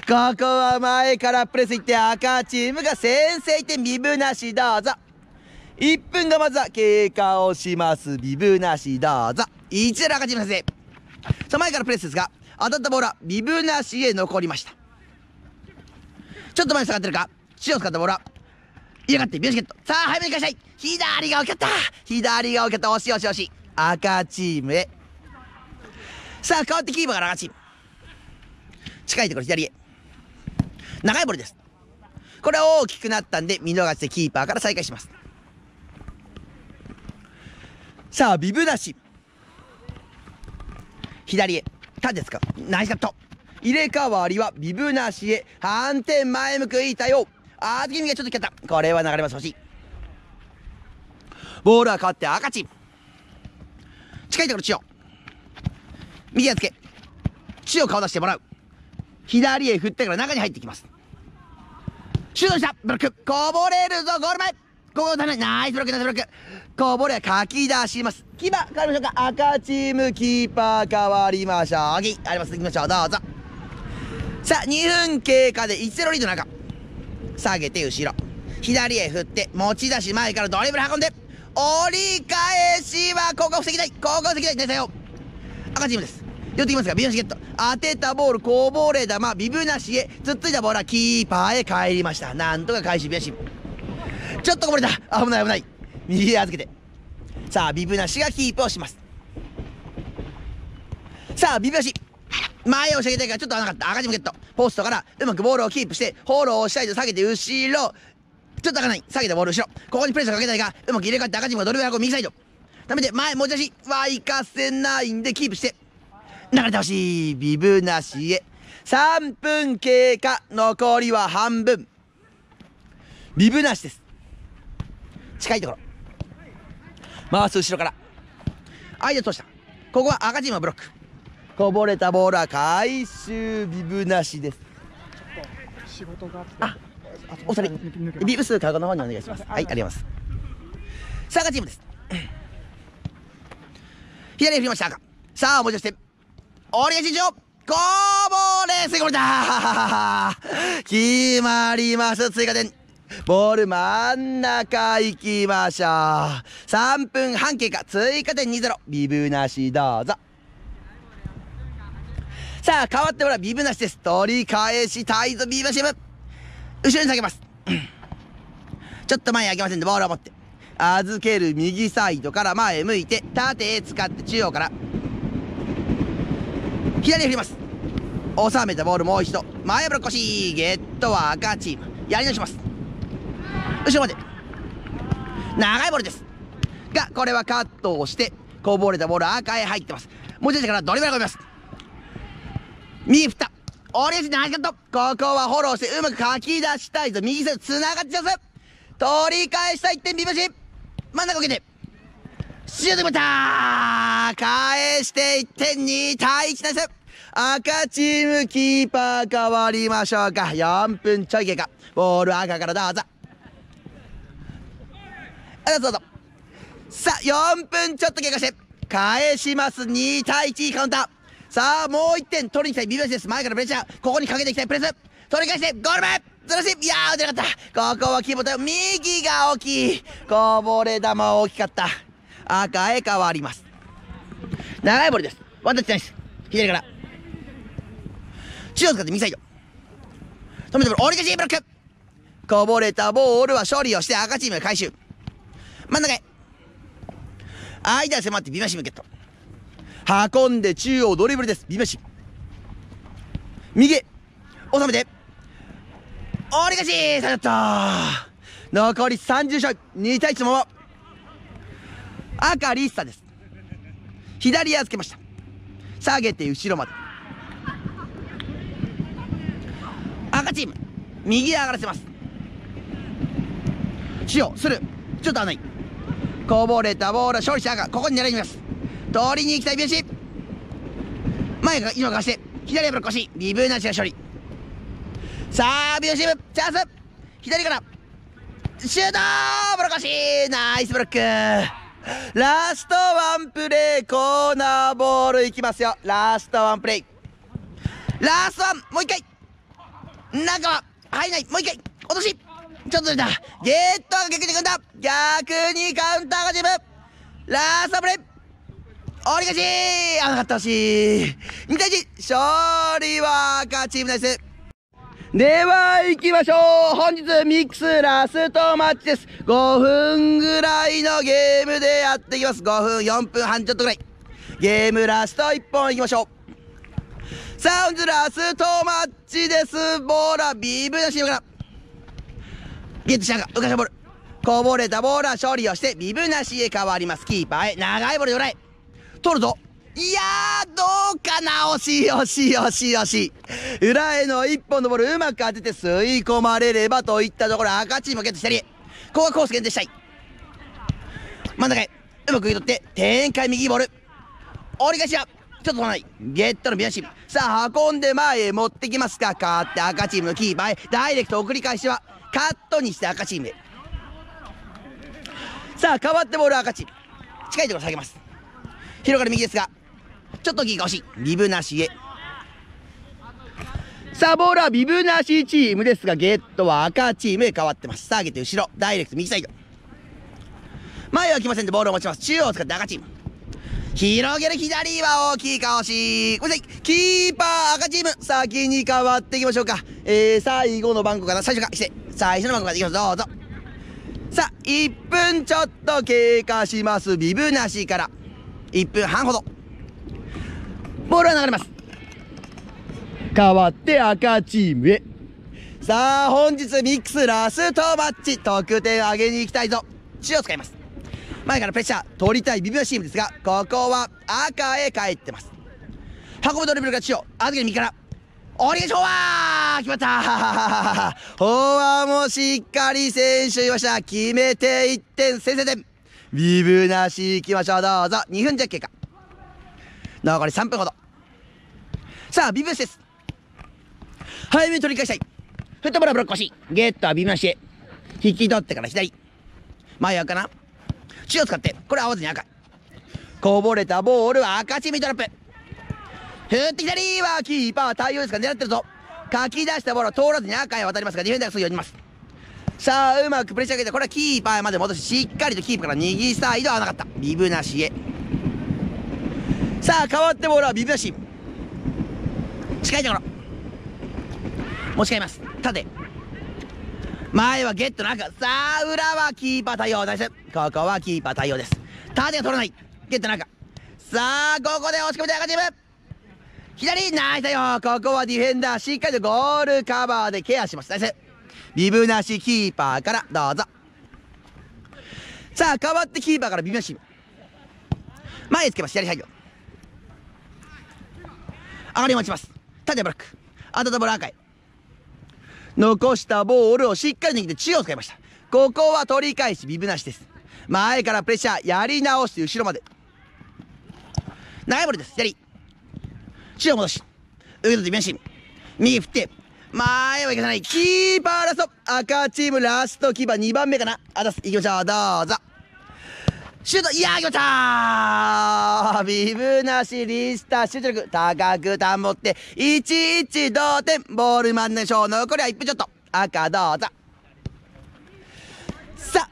ここは前からプレスいって赤チームが先制点ビブなしどうぞ。1分がまずは経過をします。ビブなしどうぞ。1の赤チーム先生さあ前からプレスですが当たったボールはビブなしへ残りました。ちょっと前に下がってるか？塩を使ったボールは嫌がってビューシケット。さあ早めに返したい。左が受けた。左が受けた。押し押し押し赤チームへ。さあ変わってキーパーから赤チーム。近いところ左へ。長いボールです。これは大きくなったんで見逃してキーパーから再開します。さあビブなし。左へ。縦ですか。ナイスカット。入れ替わりはビブなしへ。反転前向く。いたよあー、次がちょっと来ちゃった。これは流れます。欲しい。ボールは変わって赤チーム。近いところ中央右やつけ。中央顔出してもらう。左へ振ってから中に入ってきます。シュートした。ブロック。こぼれるぞ。ゴール前。ここダメナイス。ブロック。ナイス。ブロック。こぼれはかき出します。牙変わりましょうか。赤チームキーパー変わりましょう。あります。行きましょう。どうぞ。さあ2分経過で1-0リードの赤下げて後ろ。左へ振って持ち出し前からドリブル運んで。折り返しはここ防ぎたいここ防ぎたいナイスよ赤チームです。寄ってきますがビブナシゲット。当てたボールこぼれ球ビブなしへつっついたボールはキーパーへ帰りました。なんとか回収ビブナシ。ちょっとこぼれた。危ない危ない。右へ預けて。さあビブなしがキープをします。さあビブなし前を押し上げたいからちょっと合わなかった。赤チームゲット。ポストからうまくボールをキープしてフォローをしたいと下げて後ろ。ちょっと開かない下げたボール後ろ。ここにプレスをかけたいがうまく入れ替わって赤チームがドリブル運ぶ右サイドためて前持ち出しは行かせないんでキープして。流れてほしい。ビブなしへ。3分経過。残りは半分。ビブなしです。近いところ。回す後ろから。間通した。ここは赤チームはブロック。こぼれたボールは回収ビブなしです。仕事があお二人ビブ数カゴの方にお願いします。はい。あります。さあ赤チームです。左へ振りました。赤さあもう一度して。折り返し上こぼれすごいだ決まります。追加点。ボール真ん中行きましょう。3分半経過。追加点2-0ビブなしどうぞさあ変わってもらうビブなしです取り返したいぞビブなしム後ろに下げます。ちょっと前に上げませんでボールを持って。預ける右サイドから前向いて縦へ使って中央から。左振ります。収めたボールもう一度。前ブロック欲しゲットは赤チーム。やり直します。後ろまで。長いボールです。がこれはカットをしてこぼれたボール赤へ入ってます。持ち出してからドリブルが込みます。右振った。折り返しナイスカットここはフォローしてうまくかき出したいぞ。右サイドつながってます取り返した1点ビブシ真ん中受けて。シュート決まった返して1点2対1ナイス。赤チームキーパー変わりましょうか。4分ちょい経過ボール赤からどうぞ。あどうぞさあ4分ちょっと経過して。返します。2対1カウンター。さあもう1点取りに行きたいビブシです前からプレッシャー。ここにかけていきたいプレス。取り返してゴール前。ずらしい。やー打てなかった。ここはキーボード右が大きい。こぼれ球大きかった。赤へ変わります。長いボールです。ワンタッチナイス。左から。中央使って右サイド止めてボール。折り返しブロック。こぼれたボールは処理をして赤チームが回収。真ん中へ。間迫ってビマシムゲット運んで中央ドリブルです。ビマシ右。収めて。折り返し。さよった残り30勝。2対1のまま。赤リッサです。左預けました。下げて後ろまで。赤チーム。右上がらせます。塩する。ちょっと危ない。こぼれたボール勝利した赤ここに狙います。取りに行きたい。ビューシ前が今貸して左ブロック越しビブなしが勝利。さあビューシームチャンス。左からシュートブロックナイスブロック。ラストワンプレーコーナーボールいきますよ。ラストワンプレーラストワンもう一回。中は入んない。もう一回。落とし。ちょっとずれた。ゲットが逆に組んだ。逆にカウンターが自分。ラストプレー折り返しあなかったほしい。2対1勝利は赤チームです。では行きましょう。本日ミックスラストマッチです。5分ぐらいのゲームでやっていきます。5分4分半ちょっとぐらい。ゲームラスト1本いきましょう。さあ本日ラストマッチです。ボーラービブなしから。ゲットしたが浮かしたボール。こぼれたボールは処理をしてビブなしへ変わります。キーパーへ長いボールよらい取るぞ。いやーどうかな。惜しい惜しい惜しい惜しい。裏への一本のボールうまく当てて吸い込まれればといったところ赤チームゲット左へここはコース限定したい。真ん中へうまく受け取って展開右ボール。折り返しはちょっと来ない。ゲットのビアシさあ運んで前へ持ってきますか。変わって赤チームのキーパーへ。ダイレクト送り返しはカットにして赤チームへ。さあ変わってボール赤チーム。近いところ下げます。広がる右ですがちょっとギーが惜しい。ビブなしへ。さあボールはビブなしチームですがゲットは赤チームへ変わってます。さあ上げて後ろ。ダイレクト右サイド。前は来ませんでボールを持ちます。中央を使って赤チーム。広げる左は大きいか惜しい。ごめんなさい。キーパー赤チーム。先に変わっていきましょうか。えー、最後の番号かな。最初かして。最初の番号からいきます。どうぞ。さあ1分ちょっと経過します。ビブなしから。1分半ほど。ボールは流れます。変わって赤チームへ。さあ本日ミックスラストマッチ。得点上げに行きたいぞ。血を使います。前からプレッシャー取りたいビビアチームですがここは赤へ帰ってます。運ぶドリブルが血を預けて右から。お願いしょわ決まったフォアもしっかり選手いました。決めて1点先制点。ビブなし行きましょう。どうぞ。2分弱経過残り3分ほど。さあビブなしです。早めに取り返したい。フットボールはブロック欲しい。ゲットはビブなしへ引き取ってから左。前はかな。血を使って。これ合わずに赤こぼれたボールは赤チームトラップ。振って左はキーパー対応ですが狙ってるぞ。かき出したボールは通らずに赤へ渡りますがディフェンダーがすぐ寄ります。さあうまくプレッシャーかけてこれはキーパーまで戻ししっかりとキーパーから右サイド合わなかった。ビブなしへ。さあ変わってボールはビブなし。近いところ。持ち替えます。縦。前はゲットの赤さあ裏はキーパー対応ナイスここはキーパー対応です。縦が取らない。ゲットの赤さあここで押し込めて赤チーム。左ナイスだよ。ここはディフェンダーしっかりとゴールカバーでケアします。ナイス。ビブなしキーパーからどうぞ。さあ変わってキーパーからビブなし前へつけます。左サイド上がり待ちます。縦ブロック。当たったボール赤へ残したボールをしっかり握って中央を使いました。ここは取り返しビブなしです。前からプレッシャーやり直して後ろまで。長いボールです。左。中央戻し。受け取ってビブなし右振って。前はいかない。キーパーラスト。赤チームラストキーパー2番目かな。あざす。行きましょう。どうぞ。シュート。いやーきましたビブなしリスタ集中力高く保って。11同点。ボールマンでしょう残りは1分ちょっと。赤どうぞ。さあ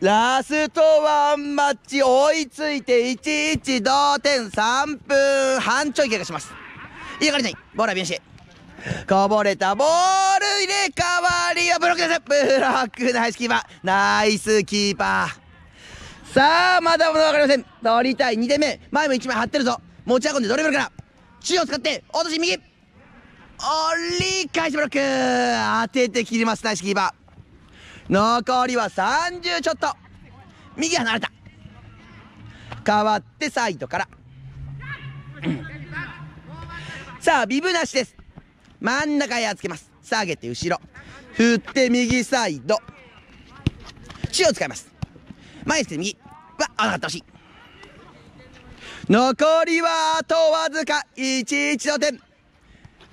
ラストワンマッチ追いついて11同点。3分半ちょい経過します。いやがりない。ボールはビンシこぼれたボール入れ替わりはブロックですブロックナイスキーパーナイスキーパー。さあまだまだ分かりません。取りたい。2点目前も1枚張ってるぞ。持ち運んでドリブルから。中央使って落とし右。折り返しブロック。当てて切りますナイスキーパー。残りは30ちょっと。右離れた。変わってサイドから。さあビブなしです。真ん中へつけます。下げて後ろ。振って右サイド。中を使います。前して右。はあなかったほしい。残りはあとわずか11の点。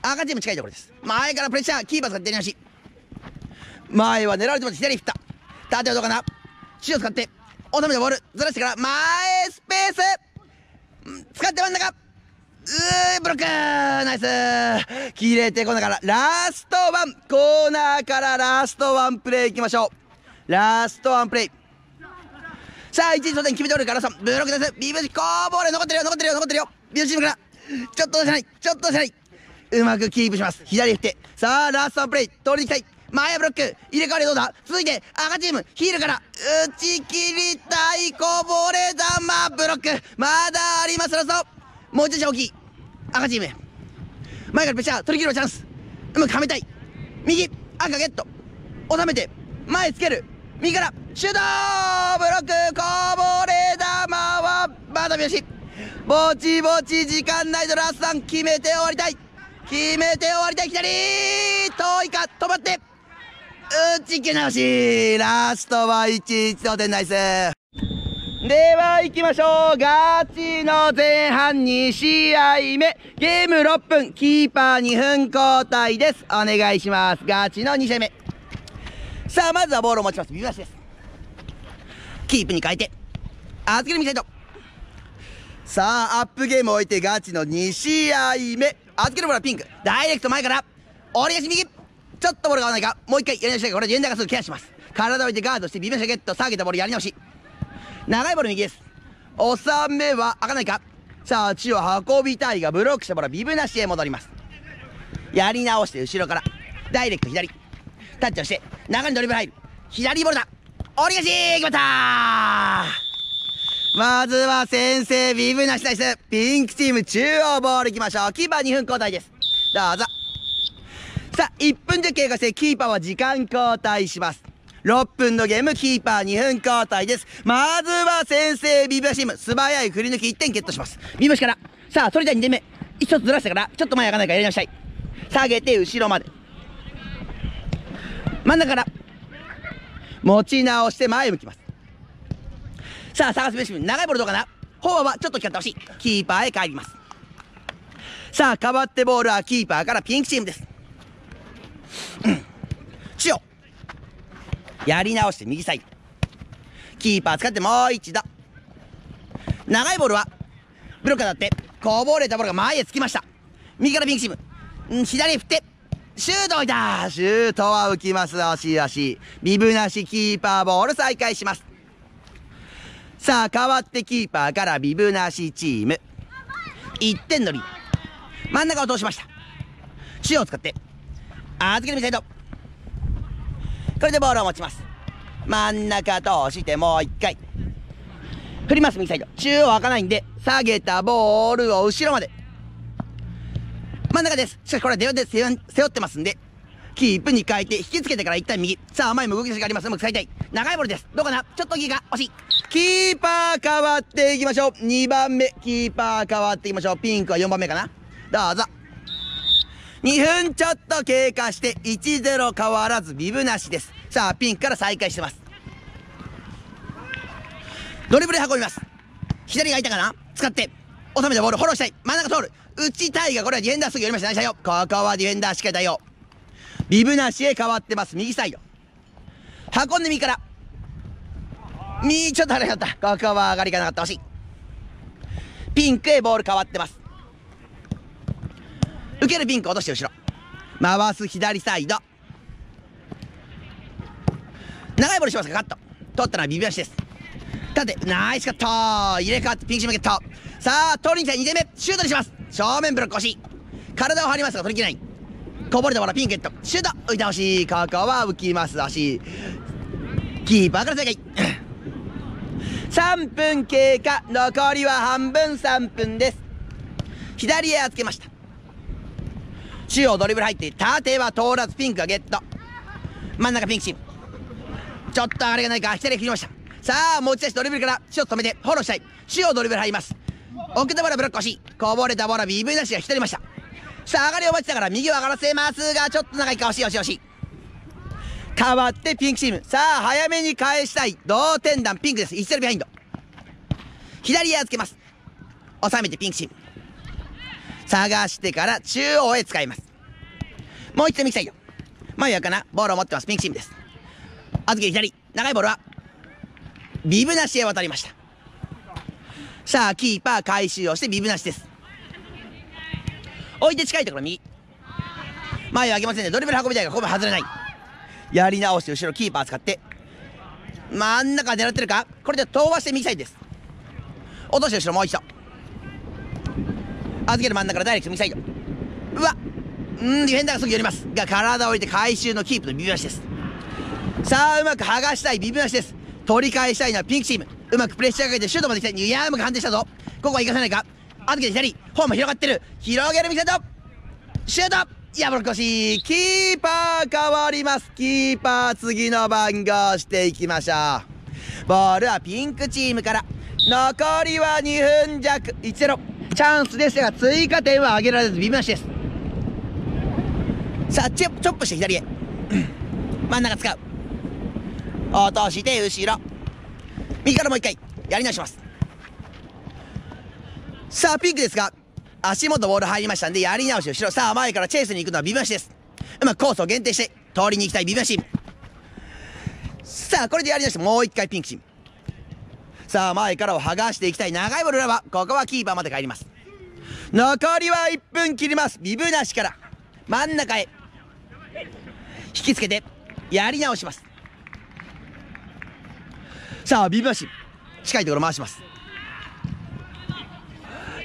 赤チーム近いところです。前からプレッシャーキーパー使ってやり直し。前は狙われてます左振った縦はどうかな。中を使って収めたボールずらしてから前スペース。使って真ん中。うーブロックナイス切れてこなからラストワンコーナーからラストワンプレーいきましょう。ラストワンプレーさあ1日得点決めておるからさブロックです。ビブシコーボール残ってるよ残ってるよ残ってるよ。ビブシチームから。ちょっと出せないちょっと出せない。うまくキープします。左振って。さあラストワンプレー取りに行きたい。前ブロック。入れ替わりどうだ？続いて赤チーム。ヒールから。打ち切りたい。こぼれ球ブロック。まだありますラスト。もう一度大きい赤チーム前からプレッシャー取り切るチャンス。うまくはめたい。右赤ゲット。収めて前つける。右からシュートブロックこぼれ球はまだ見よし。ぼちぼち時間ないとラストン決めて終わりたい。決めて終わりたい左。遠いか止まって。打ち切り直し。ラストは1-1同点ナイス。では行きましょう。ガチの前半2試合目。ゲーム6分。キーパー2分交代です。お願いします。ガチの2試合目。さあまずはボールを持ちます。ビブなしです。キープに変えて。預けるみたいとさあアップゲームを置いてガチの2試合目。預けるボールはピンク。ダイレクト前から。折り足右。ちょっとボールが合わないか。もう一回やり直したいこれディフェンダーがすぐケアします。体を置いてガードしてビブなしゲット下げたボールやり直し。長いボール右です。収めは開かないか？さあ血を運びたいがブロックしたボールはビブなしへ戻ります。やり直して後ろから。ダイレクト左。タッチをして。中にドリブル入る。左ボールだ。折り返し決まった!まずは先制ビブなしナイス。ピンクチーム中央ボールいきましょう。キーパー2分交代です。どうぞ。さあ1分で経過してキーパーは時間交代します。6分のゲームキーパー2分交代です。まずは先制ビブナシチーム。素早い振り抜き1点ゲットします。ビブナシから。さあそれでは2点目。1つずらしたからちょっと前上がらないからやり直したい。下げて後ろまで。真ん中から。持ち直して前向きます。さあ探すべし長いボールどうかな？フォアはちょっと光ってほしい。キーパーへ帰ります。さあ変わってボールはキーパーからピンクチームです。うんやり直して右サイド。キーパー使ってもう一度。長いボールはブロック当たってこぼれたボールが前へつきました。右からピンクチーム。ん左へ振って。シュート置いた。シュートは浮きます。惜しい惜しい。ビブなしキーパーボール再開します。さあ変わってキーパーからビブなしチーム。1点のリード真ん中を通しました。塩を使って。預けるみたいとこれでボールを持ちます。真ん中通してもう一回。振ります右サイド。中央開かないんで下げたボールを後ろまで。真ん中です。しかしこれは出で背負ってますんでキープに変えて引きつけてから一旦右。さあ前も動き出しがあります。うまく使いたい。長いボールです。どうかな？ちょっとギが惜しい。キーパー変わっていきましょう。2番目。キーパー変わっていきましょう。ピンクは4番目かな。どうぞ。2分ちょっと経過して1-0変わらずビブなしです。さあピンクから再開してます。ドリブル運びます。左が空いたかな？使って。収めたボールフォローしたい。真ん中通る。打ちたいがこれはディフェンダーすぐ寄りました。ナイスよ。ここはディフェンダーしかり対応。ビブなしへ変わってます。右サイド。運んで右から。右ちょっと離れちゃった。ここは上がりがなかった。惜しい。ピンクへボール変わってます。受けるピンク落として後ろ。回す左サイド。長いボールしますかカット。取ったのはビビアシです。縦ナイスカット。入れ替わってピンクシムゲットさあ取りに来た2点目。シュートにします。正面ブロック惜し体を張りますが取りきれない。こぼれたボールピンクゲット。シュート。浮いてほしい。ここは浮きます。惜しいキーパーから正解。3分経過。残りは半分3分です。左へ預けました。中央ドリブル入って縦は通らずピンクがゲット。真ん中ピンクチーム。ちょっと上がりがないか左へ切りました。さあ持ち出しドリブルからシュート止めてフォローしたい。中央ドリブル入ります。奥田ボールブロック欲し。こぼれたボールは BV なしが引き取りました。さあ上がりを待ちながら右を上がらせますがちょっと長いか惜しい惜しい惜し。い変わってピンクチーム。さあ早めに返したい。同点弾。ピンクです。1-0ビハインド。左へ預けます。収めてピンクチーム。探してから中央へ使います。もう一度右サイド前やかな。ボールを持ってます。ピンクチームです。預け左。長いボールは。ビブなしへ渡りました。さあキーパー回収をしてビブなしです。置いて近いところ右。前を上げませんね。ドリブル運びたいがここも外れない。やり直して後ろキーパー使って。真ん中狙ってるか？これで飛ばして右サイドです。落として後ろもう一度。預ける真ん中からダイレクト右サイドうわうんディフェンダーがすぐ寄りますが体を置いて回収のキープのビブなしです。さあうまく剥がしたいビブなしです。取り返したいのはピンクチーム。うまくプレッシャーかけてシュートまで来たい。やうまく判定したぞ。ここは行かせないか。預けて左。ホーム広がってる。広げる右サイドシュート。いやブロックし。キーパー変わります。キーパー次の番号していきましょう。ボールはピンクチームから。残りは2分弱。1-0チャンスですが追加点は挙げられず微妙なしです。さあチョップして左へ。真ん中使う。落として後ろ。右からもう一回。やり直します。さあピンクですが足元ボール入りましたんでやり直し後ろ。さあ前からチェイスに行くのはビブなしです。うまくコースを限定して通りに行きたいビブなしさあこれでやり直してもう一回ピンクチーム。さあ前からを剥がしていきたい。長いボール裏はここはキーパーまで帰ります。残りは1分切ります。ビブなしから。真ん中へ。引きつけてやり直します。さあビブなし近いところ回します。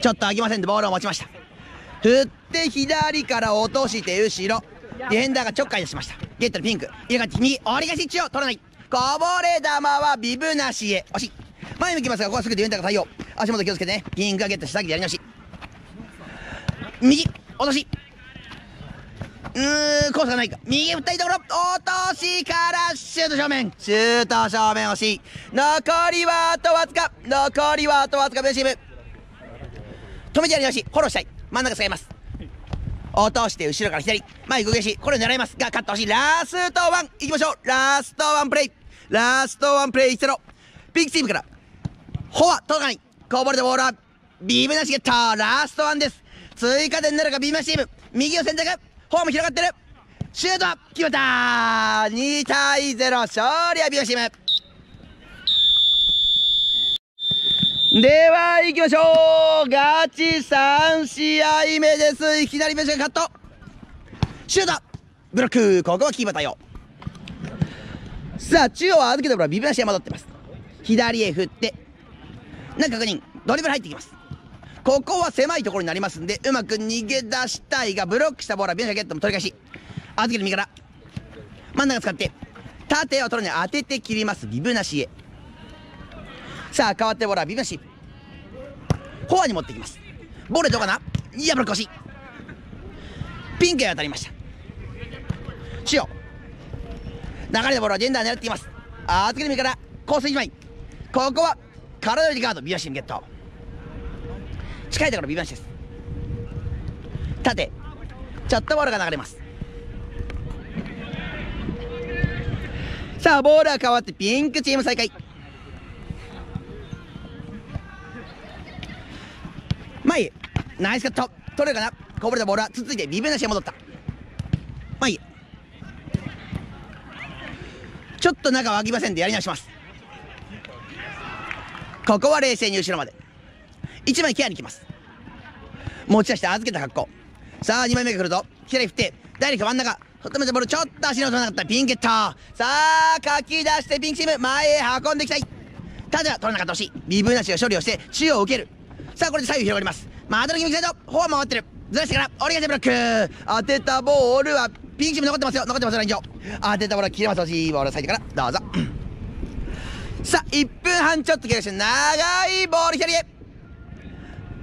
ちょっと上げませんでボールを持ちました。振って左から落として後ろ。ディフェンダーがちょっかい出しました。ゲットのピンク。入れ替わって右折り返し一応取らない。こぼれ球はビブなしへ。惜しい。前向きますがここはすぐディフェンダーが対応。足元気をつけてね。ピンクがゲットして先でやり直し。右落とし。うーんコースがないか。右振ったいところ。落としからシュート正面。シュート正面惜しい。残りはあとわずか。残りはあとわずかベンチーム。止めてやり直しフォローしたい。真ん中使います。落として後ろから左。前動きしこれを狙います。が勝ってほしい。ラストワン。いきましょう。ラストワンプレイ。ラストワンプレイ1-0ピンクチームから。フォア届かない。こぼれたボールはビームなしゲットラストワンです。追加点なるかビームなしチーム。右を選択。ホーム広がってる。シュート。決めた。2対0勝利はビームなしチーム。では行きましょう。ガチ3試合目です。いきなりメジャーカット。シュート。ブロック。ここはキーパー対応。さあ中央は預けたところはビブなしへ戻ってます。左へ振って。中確認。ドリブル入ってきます。ここは狭いところになりますんでうまく逃げ出したいがブロックしたボールはビブなしゲットも取り返し預ける右から。真ん中使って縦を取るに当てて切ります。ビブなしへ。さあ変わってボールはビブなしフォアに持ってきます。ボールどうかな？いやブロック惜しい。ピンクへ当たりました。塩流れたボールはジェンダー狙っています。あ預ける右から。コース1枚ここは体よりガード。ビブなしにゲット。近いところビブなしです。縦ちょっとボールが流れます。さあボールは変わってピンクチーム再開。前へナイスカット。取れるかな？こぼれたボールはつついてビブなしへ戻った。前。へちょっと中は開きませんでやり直します。ここは冷静に後ろまで。1枚ケアに来ます。持ち出して預けた格好。さあ2枚目が来ると左振ってダイレクト真ん中。止めたボールちょっと足の音なかった。ピンゲット。さあかき出してピンクチーム。前へ運んでいきたい。ただ取らなかったほしい。ビブなしが処理をして中央を受ける。さあこれで左右広がります。またの右サイドフォア回ってる。ずらしてから折り返しブロック。当てたボールはピンクチーム残ってますよ。残ってますよライン上。当てたボールは切れます欲しいボールサイドからどうぞ。さあ1分半ちょっと怪我して長いボール左へ。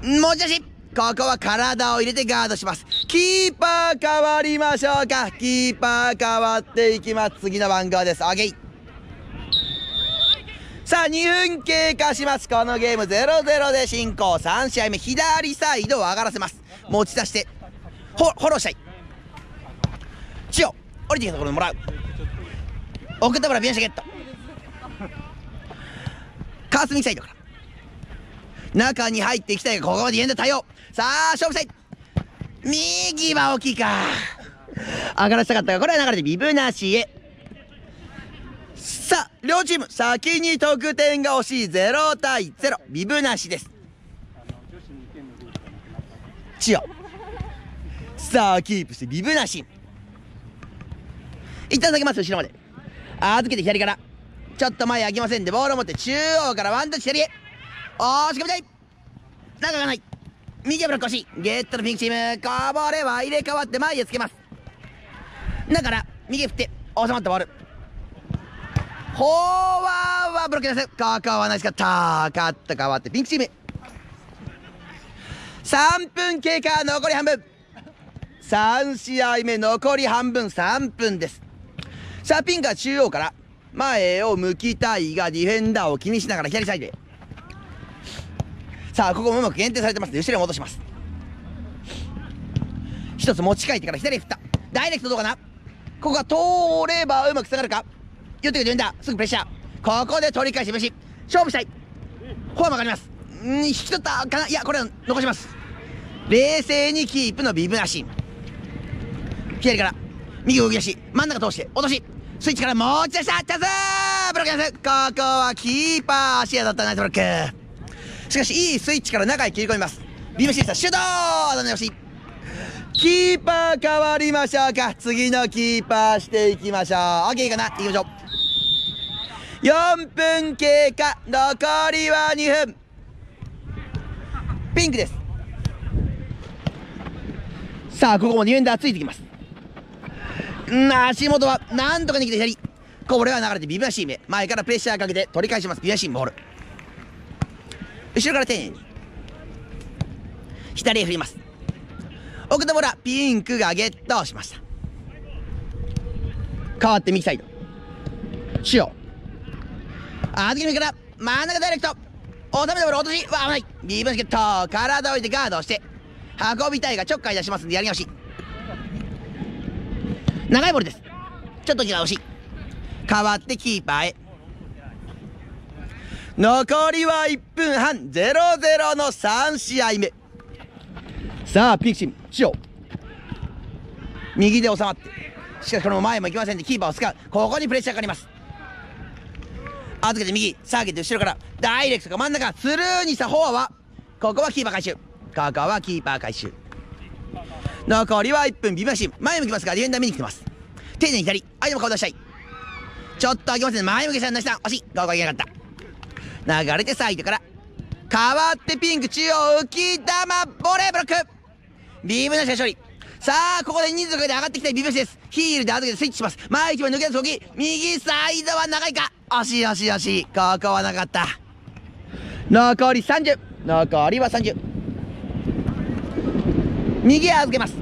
持ち出しここは体を入れてガードします。キーパー変わりましょうか。キーパー変わっていきます。次の番号です。オッケー。さあ2分経過します。このゲーム0-0で進行。3試合目左サイドを上がらせます。持ち出してフォフォローしたい。千代降りてきたところでもらう。送ったボールビアシャゲット。カースミキサイドから。中に入っていきたいがここまでディフェンダー対応さあ勝負したい。右は大きいか。上がらせたかったがこれは流れてビブなしへ。さあ両チーム先に得点が欲しい。0対0ビブなしです。千代。さあキープしてビブなし。一旦下げます後ろまで。預けて左から。ちょっと前開きませんでボールを持って中央からワンタッチ左へ。おーし込みたい。中がない。右ブロック欲しゲットのピンクチーム。こぼれは入れ替わって前へつけます。だから右振って収まったボール。フォワーはブロックです。ここはナイスカット。カット変わってピンクチーム。3分経過残り半分。3試合目残り半分。3分です。さあピンクは中央から。前を向きたいがディフェンダーを気にしながら左サイドへ。さあここもうまく限定されてます。ので後ろに戻します。一つ持ち替えてから左へ振った。ダイレクトどうかな。ここが通ればうまく下がるか。寄ってくるディフェンダーすぐプレッシャー。ここで取り返し飯勝負したい。フォア曲がります。ん引き取ったかな。いやこれは残します。冷静にキープのビブなし左から。右動き出し真ん中通して。落とし。スイッチから持ち出した。チャンス！ブロックですここはキーパー視野だった。ナイスブロック。しかしいいスイッチから中へ切り込みます。ビームシスターシュートダメ押しキーパー変わりましょうか。次のキーパーしていきましょう。OK いいかな？行きましょう。4分経過。残りは2分。ピンクです。さあここもディフェンダーついてきます。ん足元はなんとか逃げて左。これは流れてビブラシーム前からプレッシャーかけて取り返します。ビブラシームボール。後ろから丁寧に。左へ振ります。奥のボールはピンクがゲットしました。変わって右サイド。塩あずき右から真ん中ダイレクト。収めたボール落とし。わ危ない。ビーブラシゲット。体を置いてガードをして。運びたいがちょっかい出しますんでやり直し。長いボールです。ちょっと違うし。変わってキーパーへ。残りは1分半。0-0の3試合目。さあピクシム塩右で収まって。しかしこの前も行きませんでキーパーを使う。ここにプレッシャーかかります。預けて右下げて後ろから。ダイレクトが真ん中。スルーにしたフォアはここはキーパー回収。ここはキーパー回収。残りは1分ビバシー。前向きますがディフェンダー見に来てます。丁寧に左相手も顔出したい。ちょっと開きません。前向きさん出した惜しい。ここいけなかった。流れてサイドから。変わってピンク中央浮き玉ボレーブロック。ビームなしが勝利。さあここで人数がで上がってきたいビブシです。ヒールで預けてスイッチします。前一番抜け出す動き右サイドは長いか。惜しい惜しい惜しい。ここはなかった。残り30残りは30右預けます。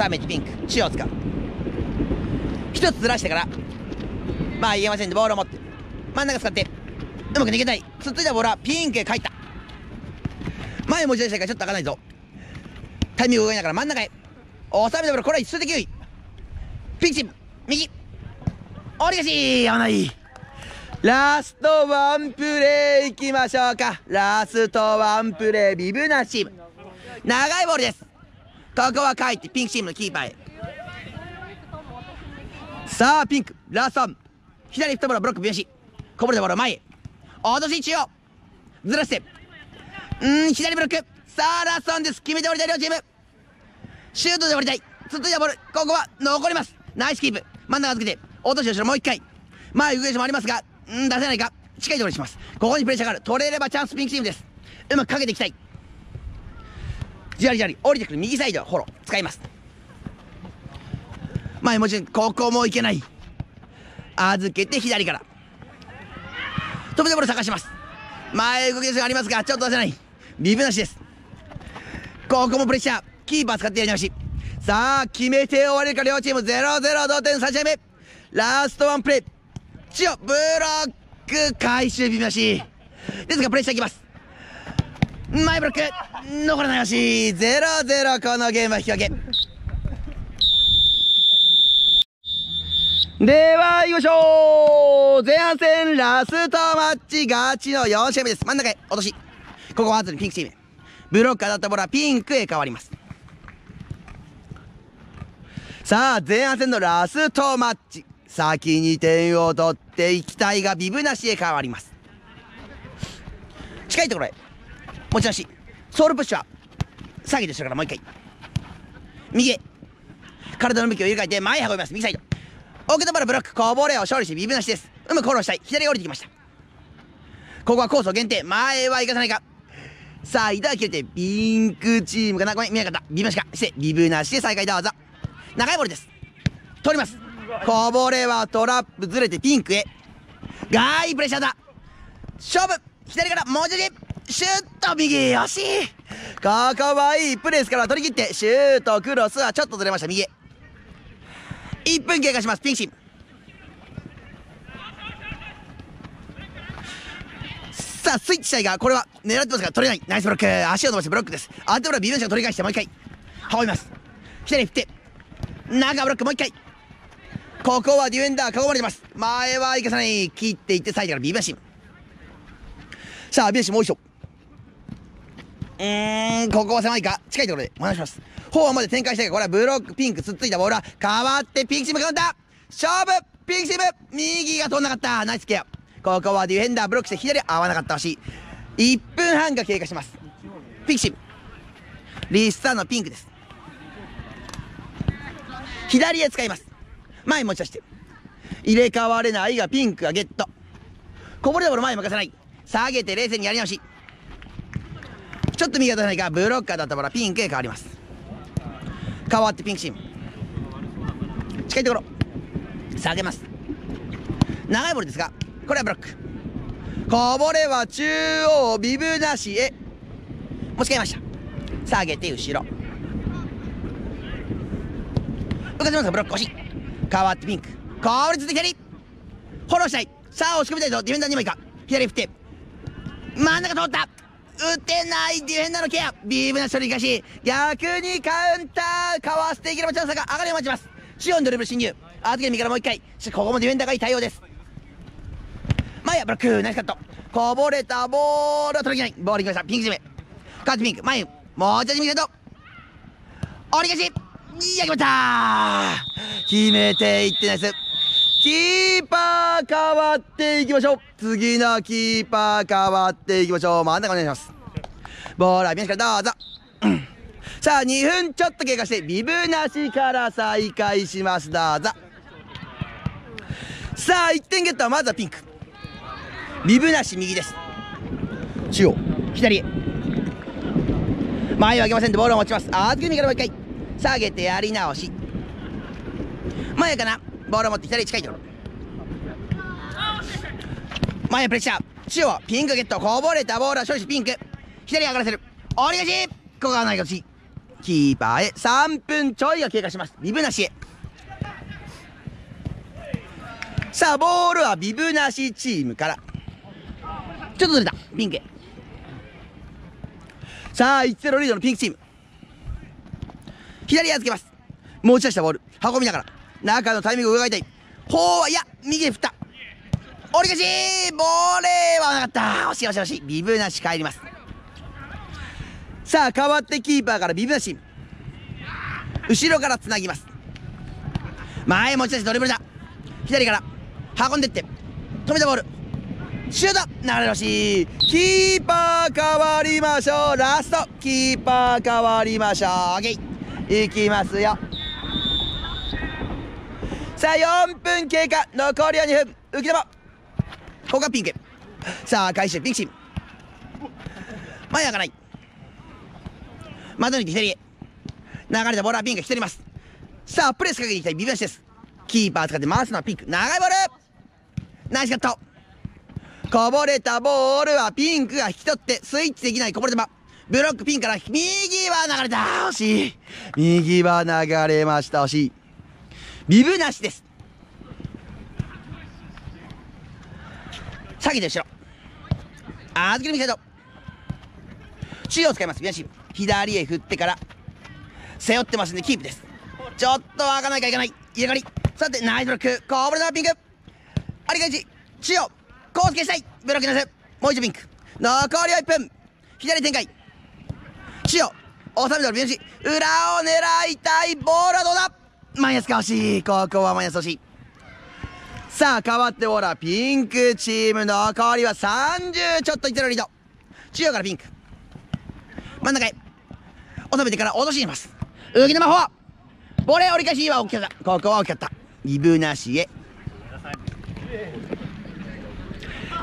収めてピンク。中央使う。一つずらしてから。まあ言えませんでボールを持って。真ん中使って。うまく逃げたい。つっついたボールはピンクへ帰った。前持ち出したいからちょっと開かないぞ。タイミングを動いながら真ん中へ。収めたボール。これは一数的優位。ピンチ右。おりがし。危ない。ラストワンプレーいきましょうか。ラストワンプレービブナチーム長いボールです。ここは帰ってピンクチームのキーパーへ。さあピンク。ラストワン。左フットボールブロックビヨシ。こぼれたボール前へ。落とし中央ずらして。うん左ブロック。さあラストワンです。決めておりたい両チーム。シュートで降りたい。つっついたボール。ここは残ります。ナイスキープ。真ん中預けて。落とし後ろ。もう一回。前動きもありますが。うん出せないか。近いところにします。ここにプレッシャーがある。取れればチャンスピンクチームです。うまくかけていきたい。じわりじわり。降りてくる。右サイド。フォロー。使います。前もちろんここもいけない。預けて左から。飛び出ボール探します。前動きですがありますがちょっと出せない。ビブなしです。ここもプレッシャー。キーパー使ってやり直し。さあ決めて終われるか両チーム。0-0同点3試合目。ラストワンプレー千代ブロック回収ビブなし。ですがプレッシャーいきます。前ブロック。残らないよし0-0このゲームは引き分け。では行きましょう。前半戦ラストマッチガチの4試合目です。真ん中へ落としここは後にピンクチーム。ブロック当たったボールはピンクへ変わります。さあ前半戦のラストマッチ先に点を取っていきたいがビブなしへ変わります。近いところへ持ち出しソウルプッシュは下げて後ろからもう一回。右へ。体の向きを入れ替えて前へ運びます。右サイド。奥け止まるブロックこぼれを勝利しビブなしです。うまくフォロしたい。左へ降りてきました。ここはコースを限定。前は行かさないか。さあ板が切れてピンクチームかなごめん見なかったビブなしかしてビブなしで再開どうぞ。長いボールです。取ります。こぼれはトラップずれてピンクへ。ガーイプレッシャーだ。勝負。左からもうちょいシュッと右。よしここはいいプレスから取り切ってシュートクロスはちょっとずれました。右へ。1分経過します。ピンシームさあスイッチしたいがこれは狙ってますが取れない。ナイスブロック。足を伸ばしてブロックです。相手ブロックビブンが取り返してもう一回。運びます。左振って中ブロックもう一回。ここはディフェンダー囲まれてます。前は行かさない。切っていってサイドからビブンシームさあビブンシーもう一度。うーんここは狭いか。近いところでお願いします。フォアまで展開したいがこれはブロックピンクつっついたボールは変わってピンクチームカウンター勝負ピンクチーム。右が通んなかった。ナイスケア。ここはディフェンダーブロックして左合わなかったらしい。1分半が経過します。ピンクチーム。リスターのピンクです。左へ使います。前持ち出して。入れ替われないがピンクがゲット。こぼれたボール前に向かさない。下げて冷静にやり直し。ちょっと右が出さないかブロッカーだったボールはピンクへ変わります。変わってピンクチーム。近いところ。下げます。長いボールですがこれはブロック。こぼれは中央ビブなしへ。持ち替えました。下げて後ろ。浮かせますがブロック惜し変わってピンク。効率的左フォローしたい。さあ押し込みたいぞ。ディフェンダー2枚か。左振って。真ん中通った。打てないディフェンダーのケア。ビームな処理かし逆にカウンターかわしていければチャンスが上がりを待ちます。シオンドリブル侵入。アートゲームからもう一回。ここもディフェンダーがいい対応です。前はブロックナイスカット。こぼれたボールは取りきない。ボールいきました。ピンク締めカートピンク。前もうちょい右カット折り返し。いや決まった。決めていってナイス。キーパー変わっていきましょう。次のキーパー変わっていきましょう。真ん中お願いします。ボールは宮下からどうぞ。さあ2分ちょっと経過してビブなしから再開します。どうぞ。さあ1点ゲットはまずはピンク。ビブなし右です。中央左へ。前を上げませんでボールを持ちます。あー右からもう一回。下げてやり直し。前かな。ボールを持って左近いところ。前へプレッシャー。中央。ピンクゲット。こぼれた。ボールは少しピンク。左上がらせる。おりがし。ここがないかしキーパーへ。3分ちょいが経過します。ビブなしへ。さあボールはビブなしチームから。ちょっとずれた。ピンクさあ1-0リードのピンクチーム。左預けます。持ち出したボール。運びながら。中のタイミングを伺いたい。ほうはいや右へ振った。折り返しボレーはなかった。惜しい惜しい惜しい。ビブなし帰ります。さあ代わってキーパーからビブなし。後ろからつなぎます。前持ち出しドリブルだ。左から運んでって。止めたボール。シュート流れし。いキーパー変わりましょう。ラストキーパー変わりましょう。OK いきますよ。さあ4分経過。残りは2分。浮き玉ここがピンク。さあ回収ピンクチー。ム前開かない。窓抜いて左へ。流れたボールはピンク。引き取ります。さあプレスかけていきたい。ビビアシです。キーパー使って回すのはピンク。長いボール。ナイスカット。こぼれたボールはピンクが引き取ってスイッチできないこぼれ球。ブロックピンから右は流れた惜しい。右は流れました惜しい。ビブなしです。下げて後ろ。預ける右サイド中央を使います宮チ左へ振ってから背負ってますんでキープです。ちょっと開かないかいかない。入れ替わり。さてナイスブロックコブラダーピンクありがち。中央コースケしたい。ブロックなすもう一度ピンク。残りは1分。左展開。中央収めたら宮内裏を狙いたい。ボールはどうだ？マイナスか惜しいここはマイナス惜しい。さあ変わってボールはピンクチーム残りは30ちょっといってるリード。中央からピンク。真ん中へ。収めてから落としにます。ウギの魔法。ボレー折り返しは大きかった。ここは大きかった。ビブなしへ。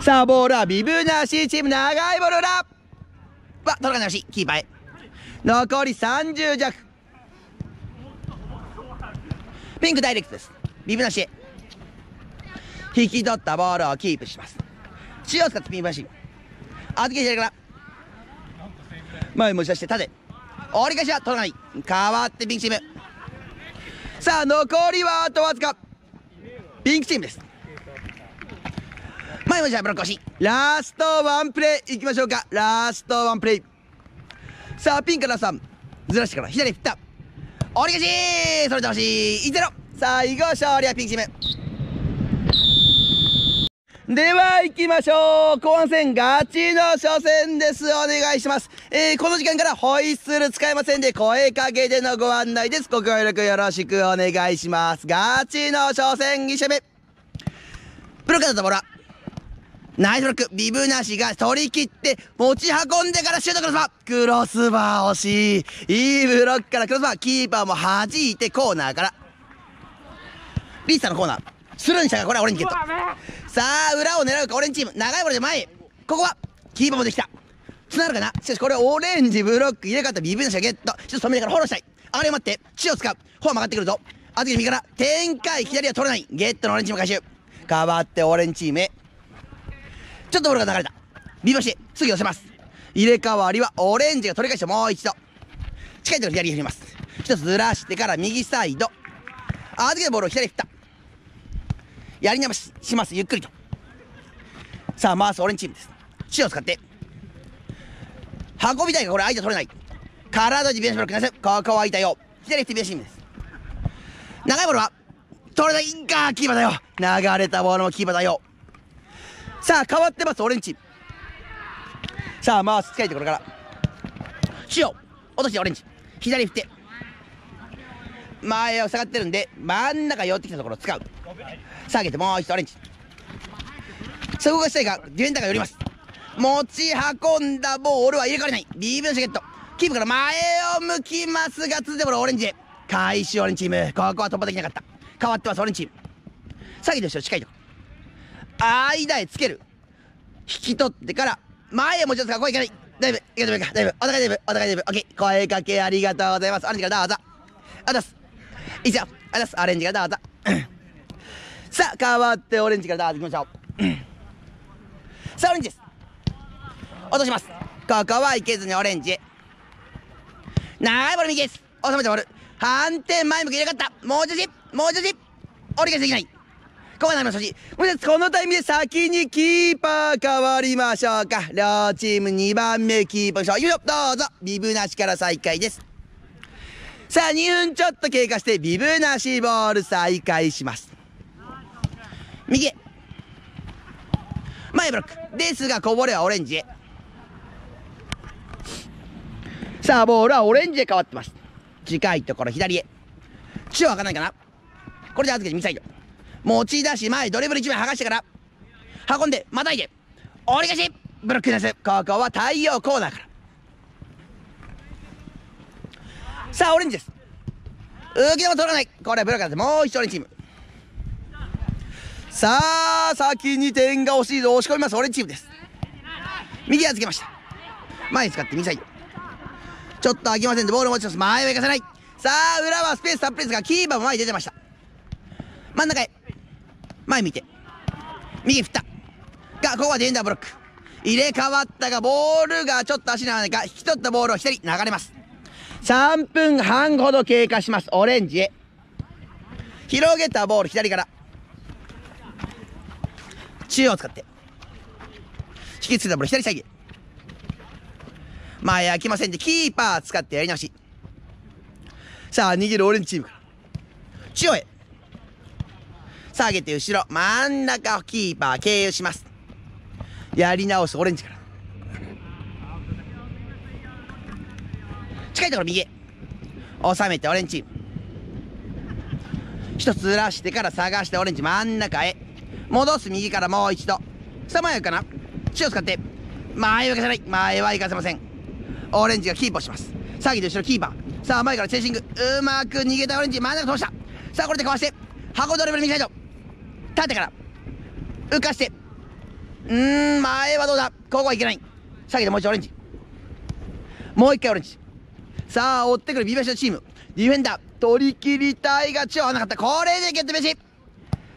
さあボールはビブなしチーム長いボール裏。わ届かないし。いキーパーへ。残り30弱。ピンクダイレクトです。ビブなし。引き取ったボールをキープします。中央使ってピンバシ預け左から。前持ち出して縦。折り返しは取らない。変わってピンクチーム。さあ残りはあとわずか。ピンクチームです。前持ちはブロック押しラストワンプレイいきましょうか。ラストワンプレイ。さあピンから3ずらしてから左振った。折り返しそれで欲しい1-0最後勝利はピンチーム。では行きましょう後半戦ガチの初戦です。お願いします。えー、この時間からホイッスル使えませんで声かけでのご案内です。ご協力よろしくお願いします。ガチの初戦2射目プロカだったボールはナイスブロックビブなしが取り切って持ち運んでからシュートクロスバー。クロスバー惜しい。いいブロックからクロスバー。キーパーも弾いてコーナーから。リーサのコーナー。スルーにしたがこれはオレンジゲット。さあ裏を狙うかオレンジチーム。長いボールで前へここはキーパーもできた。つながるかな？しかしこれオレンジブロック入れ替わったビブなしがゲット。一つ止めてからフォローしたい。あれ待って。血を使う。フォア曲がってくるぞ。あずき右から。展開。左は取れない。ゲットのオレンジチーム回収。変わってオレンジチームへ。ちょっとボールが流れた。ビブして次寄せます。入れ替わりはオレンジが取り返してもう一度。近いところ左へ振ります。一つずらしてから右サイド。あずきのボールを左振った。やり直しします。ゆっくりと。さあ回すオレンジチームです。塩を使って。運びたいがこれ相手取れない。体ディフェンスブロックなせここは空いたよ。左手ビアチームです。長いボールは取れないんかキーパーだよ。流れたボールもキーパーだよ。さあ変わってますオレンジ。さあ回す近いところから。塩落としてオレンジ。左振って。前を下がってるんで真ん中寄ってきたところを使う。下げてもう一度オレンジ。そこがしたいがディフェンダーが寄ります。持ち運んだボールは入れ替われない。ビーブのシャケット。キープから前を向きますが続いてボールオレンジへ回収オレンジチーム。ここは突破できなかった。変わってますオレンジチーム。下げて後ろ近いとこ。ろ間へつける。引き取ってから前へ持ち出すからここいけない。だいぶいけないか。だいぶお互いだいぶお互いだいぶ。オッケー。声かけありがとうございます。オレンジからどうぞ。あざすいいです。よあざす。オレンジからどうぞ。さあ変わってオレンジからどうぞ。いきましょう。さあオレンジです。落とします。ここはいけずにオレンジ長いボール右です。収めてボール。反転前向き入れかった。もうちょしもうちょし折り返しできない。ここはなります。しこのタイミングで先にキーパー変わりましょうか。両チーム2番目キーパーでしょうよいしょ。どうぞ。ビブなしから再開です。さあ2分ちょっと経過してビブなしボール再開します。右。へ前ブロック。ですがこぼれはオレンジへ。さあボールはオレンジへ変わってます。近いところ左へ。中央開かないかな。これで預けて右サイド。持ち出し前ドリブル1枚剥がしてから。運んでまたいで。折り返し。ブロックですここは太陽コーナーから。さあオレンジです。受けも取らない。これはブロックです。もう一人チーム。さあ先に点が欲しいぞ。押し込みます。オレンジチームです。右預けました。前に使って右サイドちょっと開きませんでボール持ちます。前は行かせない。さあ裏はスペースたっぷりですが。キーパーも前に出てました。真ん中へ。前見て。右振った。がここはデンダーブロック。入れ替わったがボールがちょっと足なのか引き取ったボールを左流れます。3分半ほど経過します。オレンジへ。広げたボール左から。中央を使って。引きつけたボール左サイド前開きませんで、キーパー使ってやり直し。さあ、逃げるオレンジチームから。中央へ。下げて後ろ、真ん中をキーパー経由します。やり直すオレンジから。近いところ右。収めてオレンジ。一つずらしてから探してオレンジ真ん中へ。戻す右からもう一度。さあ前かな？血を使って。前は行かせない。前は行かせません。オレンジがキープをします。下げて後ろキーパー。さあ前からチェイシング。うまく逃げたオレンジ。真ん中通した。さあこれでかわして。箱ドリブル右サイド。縦から。浮かして。うーん、前はどうだここはいけない。下げてもう一度オレンジ。もう一回オレンジ。さあ、追ってくるビーバシのチーム。ディフェンダー、取り切りたいが血を合わなかった。これでゲット飯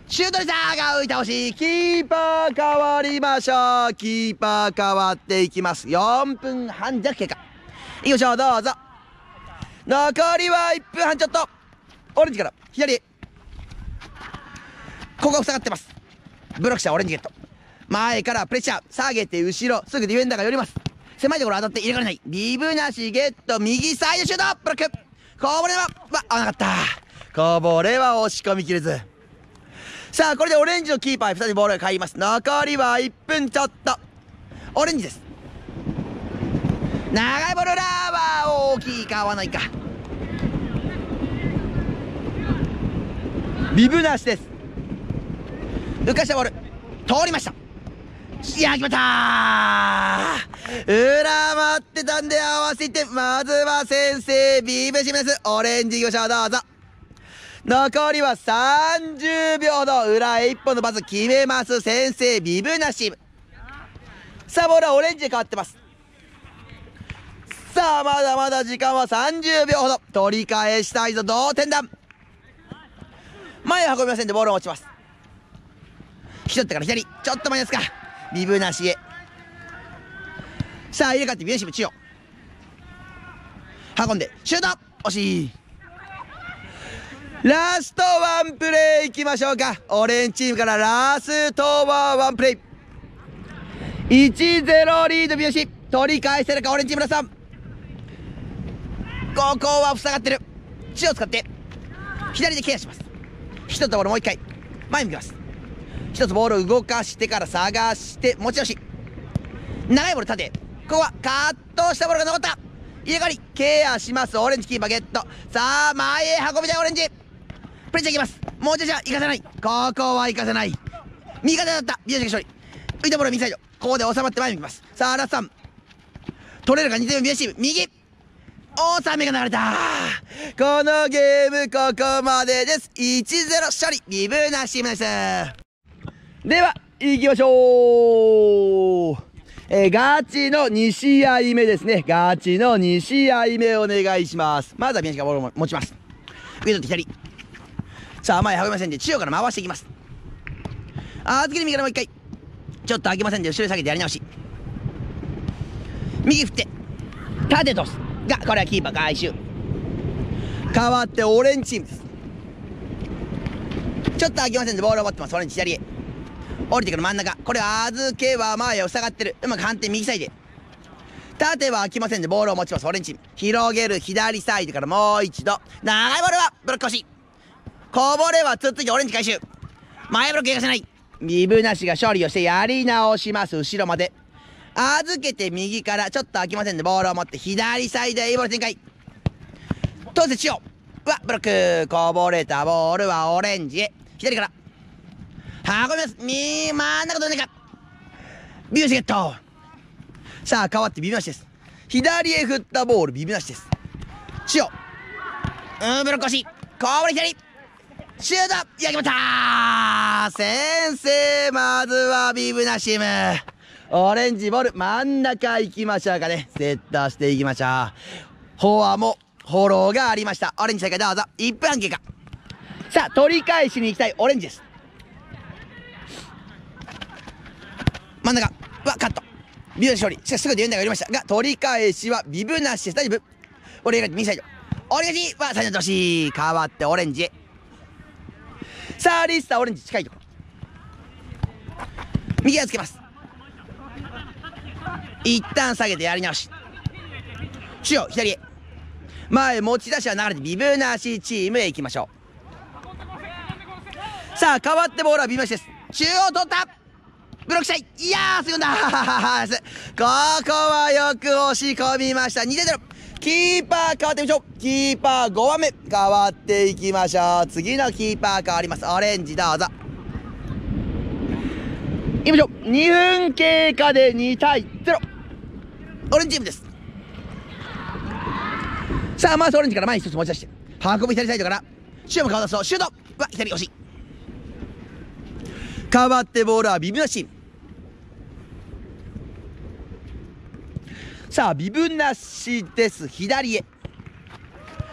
シュートでしたが浮いたしい。キーパー変わりましょう。キーパー変わっていきます。4分半弱経過。いきましょう、どうぞ。残りは1分半ちょっと。オレンジから左へ。ここ塞がってます。ブロックしたオレンジゲット。前からプレッシャー。下げて後ろ。すぐディフェンダーが寄ります。狭いところ当たって入れられない。ビブなしゲット。右サイドシュートブロックこぼれは、わ、合わなかった。こぼれは押し込みきれず。さあ、これでオレンジのキーパー2人ボールが返ります。残りは1分ちょっと。オレンジです。長いボールラーは大きいか合わないか。ビブなしです。浮かしたボール。通りました。いや、決まった裏待ってたんで合わせて、まずは先生、ビブシムです。オレンジ行きましょう、どうぞ。残りは30秒の裏へ1本のパス決めます。先生、ビブナシム。さあ、ボールはオレンジで変わってます。さあ、まだまだ時間は30秒ほど。取り返したいぞ、同点だ。前を運びませんでボールを落ちます。引き取ってから左。ちょっと前ですか。ビブなしへ。さあ、入れ替わってビブナシム中央。運んで、シュート惜しい。ラストワンプレーいきましょうか。オレンジチームからラストはワンプレイ。1-0リード三好。取り返せるか、オレンジチームラさん。ここは塞がってる。血を使って、左でケアします。一つボールもう一回。前向きます。一つボールを動かしてから探して、持ち出し。長いボール縦。ここはカットしたボールが残った。入れ替わり、ケアします。オレンジキーパーゲット。さあ、前へ運びたいオレンジ。プレッシャーいきます。もうちょいじゃ行かせない。ここは行かせない。味方だった。宮崎勝利。浮いたボール右サイド。ここで収まって前に行きます。さあラスさん。取れるか2点目宮チーム。右。収めが流れた。このゲームここまでです。1-0勝利。ビブナシムです。では行きましょうえー、ガチの2試合目ですね。ガチの2試合目お願いします。まずは宮崎がボールを持ちます。上と左。さあ、前運びませんで、中央から回していきます。あー、次に右からもう一回。ちょっと開けませんで、後ろに下げてやり直し。右振って、縦トス。が、これはキーパー回収。変わってオレンジチームです。ちょっと開けませんで、ボールを持ってます。オレンジ左へ。降りてくる真ん中。これ預けは前を塞がってる。うまく反転右サイド。縦は開きませんで、ボールを持ちます。オレンジ。広げる左サイドからもう一度。長いボールはブロック欲し。こぼれはつっついてオレンジ回収前ブロックやかせないビブなしが勝利をしてやり直します後ろまで預けて右からちょっと開きませんでボールを持って左サイドへいいボール展開当然しようわブロックこぼれたボールはオレンジへ左から運びますみ真ん中どうにか。ビブシゲット。さあ変わってビブなしです。左へ振ったボールビブなしです。しよう。んブロック欲し。こぼれ左。シュート。やきまった先生まずはビブナシム。オレンジボール真ん中行きましょうかね。セットしていきましょう。フォアもフォローがありました。オレンジ正解どうぞ。1分半経過。さあ取り返しに行きたいオレンジです。真ん中。はカット。ビブナシ勝利。しかしすぐディフェンダーが寄りましたが取り返しはビブナシです。大丈夫？俺が右サイド。オレンジはサイドとし変わってオレンジへ。さあリスターオレンジ。近いところ。右はつけます。一旦下げてやり直し。中央左へ。前持ち出しは流れてビブなしチームへ行きましょう。さあ変わってボールはビブなしです。中央取った。ブロックしたいいやーすぐんだここはよく押し込みました。2点0キーパー変わってみましょう。キーパー5番目変わっていきましょう。次のキーパー変わります。オレンジどうぞ。いきましょう。2分経過で2対0オレンジチームです。さあまずオレンジから前に一つ持ち出して。運ぶ左サイドから。シュートも顔出すとシュート。わ左押し。変わってボールはビブなしさあビブなしです。左へ。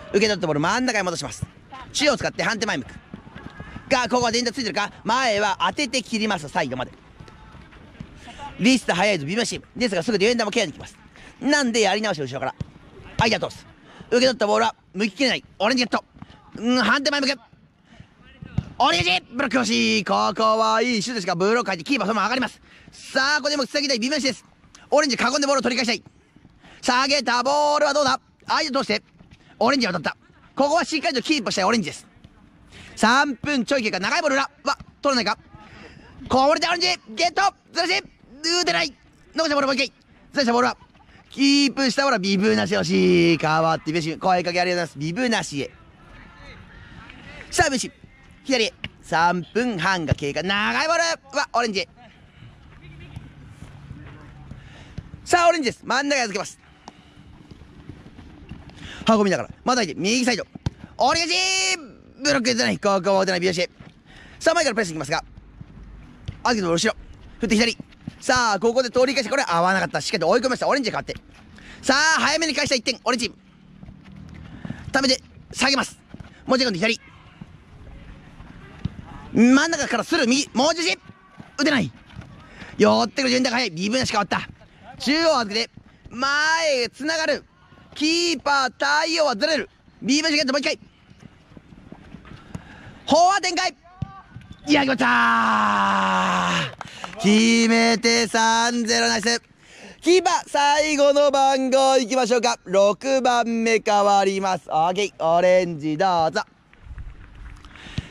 受け取ったボール真ん中へ戻します。中央を使って反手前向く。がここは電卓ついてるか？前は当てて切ります。サイドまで。リスト速いぞビブなしですがすぐディフェンダーもケアに来ます。なんでやり直し後ろから？間通す。受け取ったボールは向ききれない。オレンジゲット。うん反手前向く。オレンジブロック欲しい。ここはいいシュートですがブロック入ってキーパーそのまま上がります。さあここでもつなぎたいビブなしです。オレンジ囲んでボールを取り返したい。下げたボールはどうだ？相手通して。オレンジが当たった。ここはしっかりとキープしたいオレンジです。3分ちょい経過長いボール裏わ取らないか。こぼれたオレンジ。ゲット。ずらし打てない。残したボールもう一回。ずらしたボールはキープしたボールはビブなし欲しい。変わってベシ。声かけありがとうございます。ビブなしへ。さあベシ。左へ。3分半が経過。長いボールはオレンジへ。さあオレンジです。真ん中へ預けます。運びながらまたいて右サイド。オレンジブロック出てないここは打てないビヨシさあ前からプレスいきますがアゲの後ろ。振って左。さあここで通り返してこれ合わなかった。しっかりと追い込みました。オレンジで変わって。さあ早めに返した。1点。オレンジためて下げます。持ち込んで左。真ん中からする。右。もう一打てない。寄ってくる順打が早い。ビブなし変わった。中央預けて前へつながる。キーパー対応はずれる。ビームシゲットもう一回。フォア展開。いや決まった決めて3-0ナイス。キーパー最後の番号いきましょうか。6番目変わります。オーケー。オレンジどうぞ。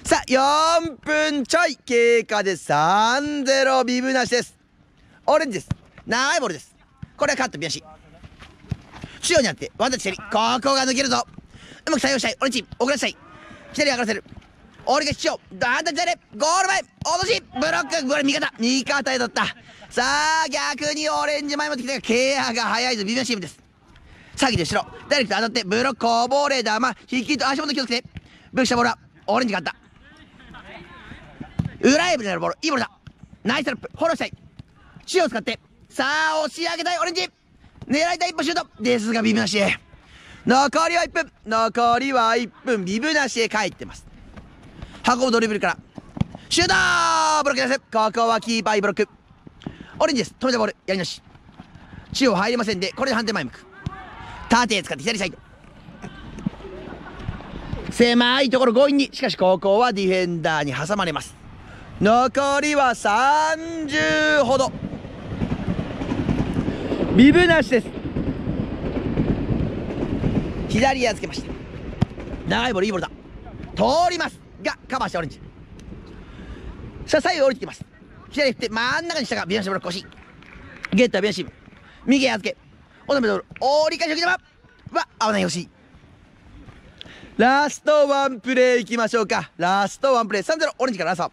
さあ4分ちょい。経過で3-0ビブなしです。オレンジです。長いボールです。これはカットビアシ中央にあってワンタッチ左ここが抜けるぞ。うまく対応したい。オレンジ遅らせたい。左上がらせる。俺が中央ワンタッチ左ゴール前。落とし。ブロック。これ味方。味方へ取った。さあ逆にオレンジ前まで来たがケアが早いぞ。ビビアシームです。先で後ろ。ダイレクト当たってブロックこぼれ球。引きと足元気をつけて。ブロックしたボールはオレンジ勝った。裏へぶになるボール。いいボールだ。ナイスラップ。フォローしたい。中央を使って。さあ押し上げたいオレンジ。狙いたい一歩シュート。ですがビブなしへ。残りは1分。残りは1分。ビブなしへ帰ってます。運ぶドリブルから。シュートブロック出せここはキーパーブロック。オレンジです。止めたボール。やりなし。中央入りませんでこれで反転前向く。縦へ使って左サイド。狭いところ強引に。しかしここはディフェンダーに挟まれます。残りは30ほど。ビブなしです。左へ預けました。長いボールいいボールだ。通ります。がカバーしてオレンジ。さあ左右降りてきます。左振って真ん中にしたがビアシブロック欲しい。ゲッタービアシブ。右預け。おのめドル折り返し受け玉は合わない欲しい。ラストワンプレーいきましょうか。ラストワンプレー。3-0オレンジからラスト。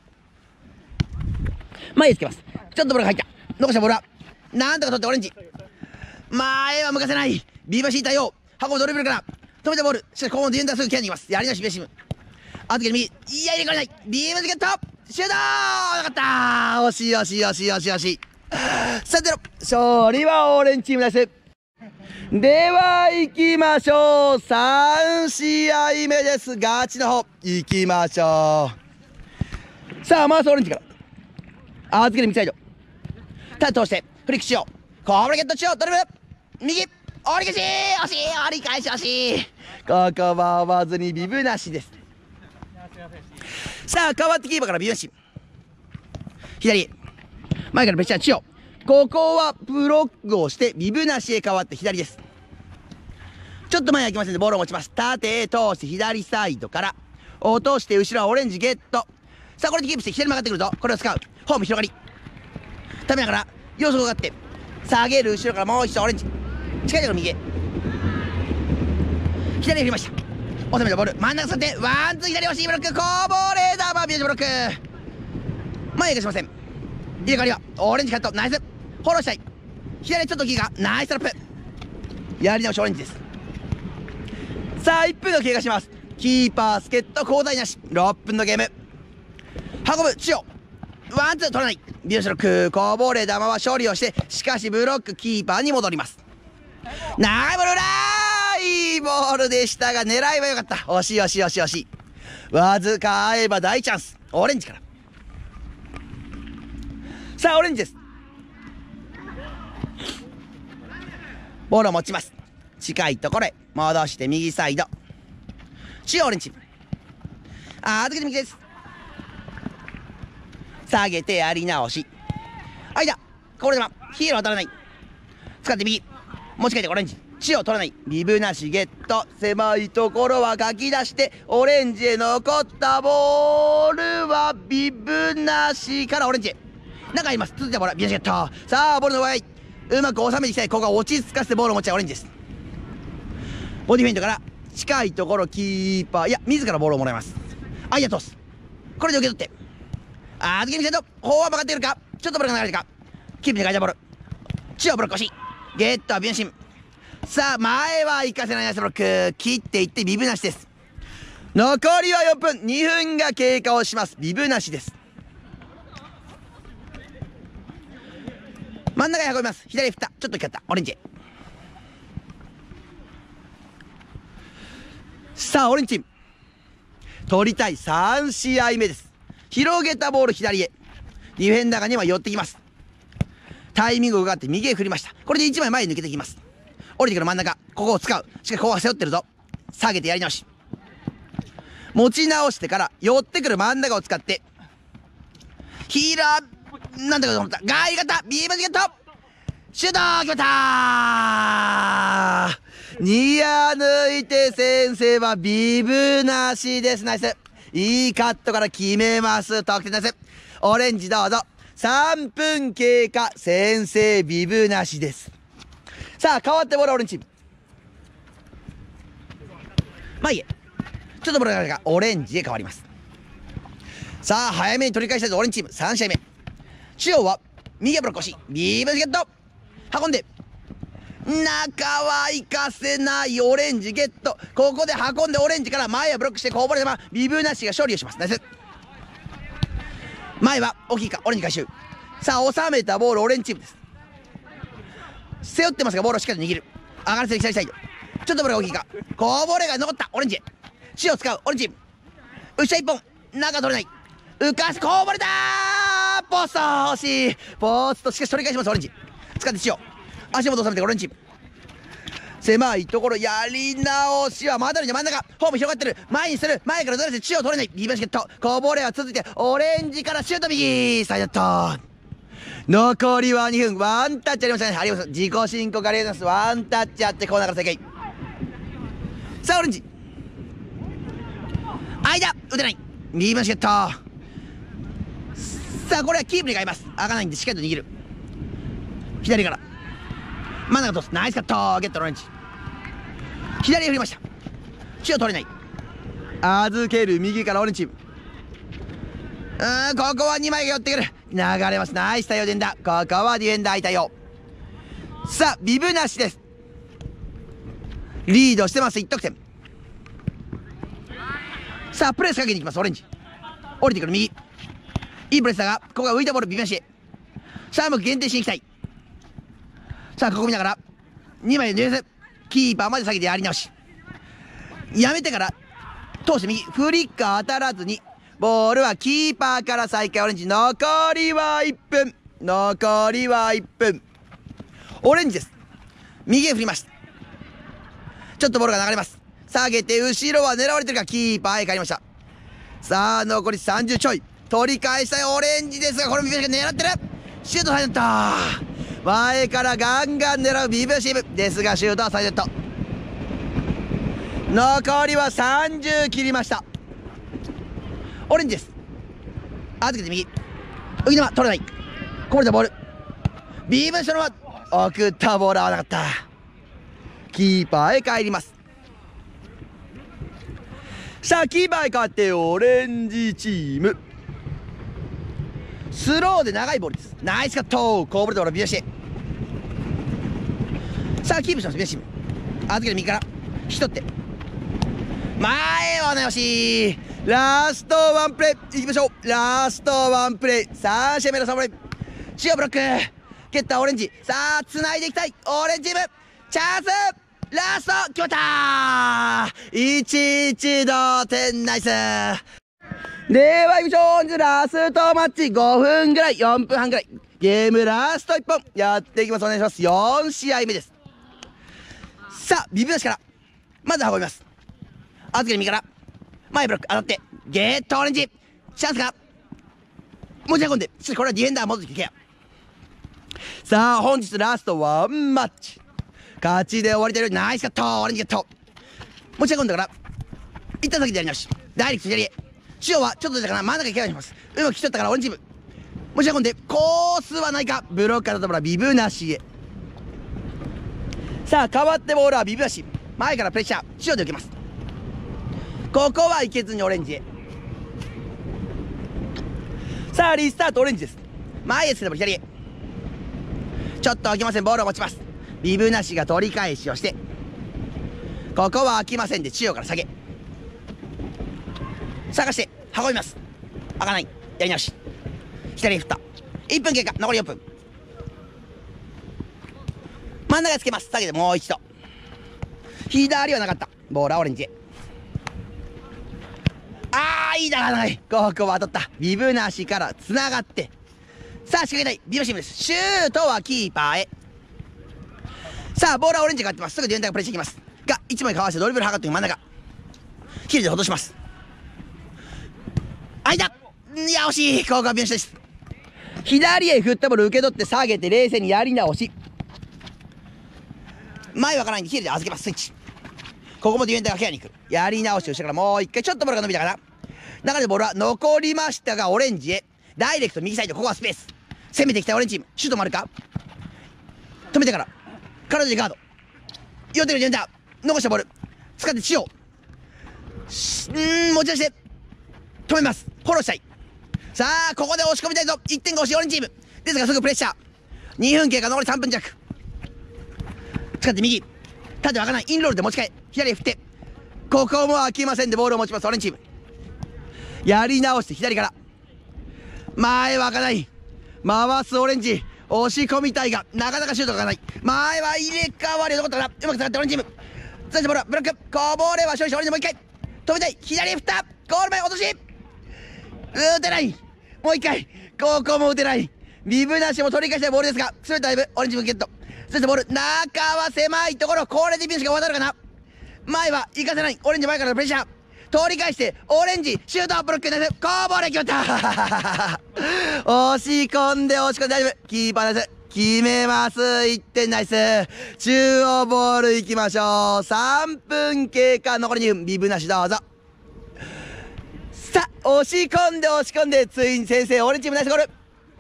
前へつけます。ちょっとボールが入った。残したボールはなんとか取ってオレンジ。前は向かせない。ビーバシー対応運ぶドリブルから。止めたボール。しかしここもディフェンダーすぐケアに行きます。やり直しベシム。預けて右いや入れ替えない。ビームズゲット。シュートなかった惜しい惜しい惜しい惜しい惜しい。3-0勝利はオーレンチームです。では行きましょう。3試合目です。ガチの方。行きましょう。さあ回すオレンジから。預ける右サイドタッ通してフリックしよう。コーブレゲットしようドリブル。右折り返し惜し折り返し惜し。いここは合わずにビブなしです。さあ変わってキーパーからビブなし。左。前からベシャ中央ここはブロックをしてビブなしへ変わって左です。ちょっと前開きませんでボールを持ちます。縦へ通して左サイドから。落として後ろはオレンジゲット。さあこれでキープして左に曲がってくるぞ。これを使う。ホーム広がり。ためながら要素があって。下げる。後ろからもう一度オレンジ。近いところ右左振りました。収めたボール。真ん中座ってワンツー左押しブロックこぼれ球ビュージブロック。前へ行かしません。入れ替わりはオレンジカットナイス。フォローしたい。左ちょっとギガナイストラップ。やり直しオレンジです。さあ1分が経過します。キーパー助っ人交代なし。6分のゲーム。運ぶ千代ワンツー取らない。ビューシロックこぼれ球は処理をしてしかしブロックキーパーに戻ります。長いボール裏いボールでしたが狙いは良かった。惜しい惜しい惜しい惜しい。わずか合えば大チャンス。オレンジから。さあオレンジです。ボールを持ちます。近いところへ。戻して右サイド。中央オレンジ。あ預けて右です。下げてやり直し。間。これでヒーロー当たらない。使って右。持ち替えてオレンジ中央取らないビブなしゲット。狭いところは書き出してオレンジへ残ったボールはビブなしからオレンジへ。中にいます。続いてボールビブなしゲット。さあボールの上うまく収めていきたい。ここは落ち着かせてボールを持ちたいオレンジです。ボディフェイントから近いところキーパー。いや自らボールをもらいます。あいやトス。これで受け取って。あ預け見せと方は曲がってくるか。ちょっとボールが流れてるか。キープに書いたボール。中央ブロック欲しゲットビュンシンさあ前は行かせないナイスブロック切っていってビブなしです。残りは4分。2分が経過をします。ビブなしです。真ん中に運びます。左振ったちょっと光った。オレンジ。さあオレンジ取りたい3試合目です。広げたボール左へ。ディフェンダーが2枚寄ってきます。タイミングがあって右へ振りました。これで1枚前に抜けていきます。降りてくる真ん中。ここを使う。しかしここは背負ってるぞ。下げてやり直し。持ち直してから寄ってくる真ん中を使って。ヒーラーなんだかと思った。ガイ型ビームジゲット。シュート決まったニア抜いて先生はビブなしです。ナイス。いいカットから決めます。得点です。オレンジどうぞ。3分経過先生ビブなしです。さあ変わってボールオレンジチーム。まあいいえちょっとボールがオレンジへ変わります。さあ早めに取り返したいぞオレンジチーム。3試合目。中央は右ブロック欲しビームゲット。運んで。中は行かせないオレンジゲット。ここで運んでオレンジから前はブロックしてこぼれ球。ビブなしが勝利をします。ナイス。前は大きいかオレンジ回収さあ収めたボールオレンジチームです。背負ってますがボールをしっかり握る。上がらせて左サイドちょっとボールが大きいか。こぼれが残ったオレンジ血を使うオレンジ後ろ一本。中取れない。浮かす。こぼれたポスト惜しい。ポスト。しかし取り返しますオレンジ。使って血を。足元収めてオレンジ狭いところやり直しはまだに真ん中ホーム広がってる前にする前からずらして血を取れないビーバシケットこぼれは続いてオレンジからシュート右。サイドット残りは2分。ワンタッチありましたねあります。自己申告ありがとうございますワンタッチあってコーナーから正解。さあオレンジ。間。打てない。右バシケット。さあこれはキープに変えます。開かないんでしっかりと握る。左から。真ん中通す。ナイスカット。ゲットオレンジ。左へ振りました。血を取れない。預ける右からオレンジ。チームうんここは2枚が寄ってくる。流れます。ナイス対応でんだここはディフェンダー対応。さあビブなしです。リードしてます。1得点。さあプレスかけに行きます。オレンジ。降りてくる右。いいプレスだがここは浮いたボールビブなしさあう限定しに行きたい。さあここ見ながら。2枚でデキーパーまで下げてやり直し。やめてから通して右フリッカー当たらずにボールはキーパーから再開オレンジ残りは1分。残りは1分。オレンジです。右へ振りました。ちょっとボールが流れます。下げて後ろは狙われてるかキーパーへ帰りました。さあ残り30ちょい。取り返したいオレンジですがこれビビが狙ってる。シュートされた。前からガンガン狙うビブシムですがシュートはサイドット残りは30切りました。オレンジです。預けて右。浮き球取れない。こぼれたボール。ビームそのま送ったボール合わなかった。キーパーへ帰ります。さあキーパーへ変わってオレンジチーム。スローで長いボールです。ナイスカット。こぼれたボールビアシさあキープしますビアシム預けて右から。引き取って。前はなよしラストワンプレーいきましょう。ラストワンプレーさあ試合目の3プレー中央ブロック。蹴ったオレンジ。さあ繋いでいきたい。オレンジチームチャンス。ラスト決まった。1-1同点ナイス。では、ビジョーンズラストマッチ5分ぐらい、4分半ぐらい。ゲームラスト1本、やっていきます。お願いします。4試合目です。さあ、ビブなしから、まず運びます。預けて右から、前ブロック当たって、ゲットオレンジチャンスか持ち運んで、しかしこれはディフェンダー戻ってケア。さあ、本日ラストワンマッチ。勝ちで終わりてる。ナイスカットオレンジゲット持ち運んだから、一旦先でやり直し。ダイレクト左へ。中央はちょっと出たかな真ん中にケアします。うまく来ちゃったからオレンジチーム。持ち運んで、コースはないか。ブロックからところはビブなしへ。さあ、変わって。ボールはビブなし。前からプレッシャー。中央で受けます。ここはいけずにオレンジへ。さあ、リスタートオレンジです。前へつけて。も左へ。ちょっと開きません。ボールを持ちます。ビブなしが取り返しをして、ここは開きませんで、中央から下げ。探して、運びます。開かない。やり直し。左へ振った。1分経過。残り4分。真ん中つけます。下げてもう一度。左はなかった。ボールはオレンジへ。あー、いいだない。ここは当たった。ビブなしから繋がって。さあ、仕掛けたい。ビブシムです。シュートはキーパーへ。さあ、ボールはオレンジが勝ってます。すぐディフェンダーがプレッシャーいきます。が、1枚かわしてドリブル測って真ん中。ヒルで落とします。間いや、惜しい。ここはです。左へ振ったボール受け取って下げて冷静にやり直し。前はかないんでヒルで預けます。スイッチ。ここもディフェンダーがケアに行く。やり直しをしてからもう一回ちょっとボールが伸びたかな。中でボールは残りましたがオレンジへ。ダイレクト右サイド、ここはスペース。攻めてきたオレンジチーム。シュートもあるか？止めてから。体でガード。寄ってるディフェンダー。残したボール。使って。しうーん、持ち出して。止めます。フォローしたい。さあ、ここで押し込みたいぞ。1点が欲しいオレンジチーム。ですがすぐプレッシャー。2分経過残り3分弱。使って右。縦は開かない。インロールで持ち替え。左へ振って。ここも開きませんでボールを持ちます。オレンジチーム。やり直して左から。前は開かない。回すオレンジ。押し込みたいが、なかなかシュートがかない。前は入れ替わり残ったから、うまく使ってオレンジチーム。そしてボールはブロック。こぼれは勝利し、オレンジもう一回。止めたい。左へ振った。ゴール前落とし。打てない。もう一回。ここも打てない。ビブなしも取り返したいボールですが、すべてだいぶオレンジもゲット。そしてボール、中は狭いところ、これでビブしか渡るかな。前は行かせない。オレンジ前からのプレッシャー。通り返して、オレンジ、シュートブロックナイス、こぼれ決まった 押し込んで押し込んで大丈夫。キーパーナイス。決めます。1点ナイス。中央ボール行きましょう。3分経過、残り2分。ビブなしどうぞ。さあ、押し込んで押し込んで、ついに先生、オレンジチームナイスゴール。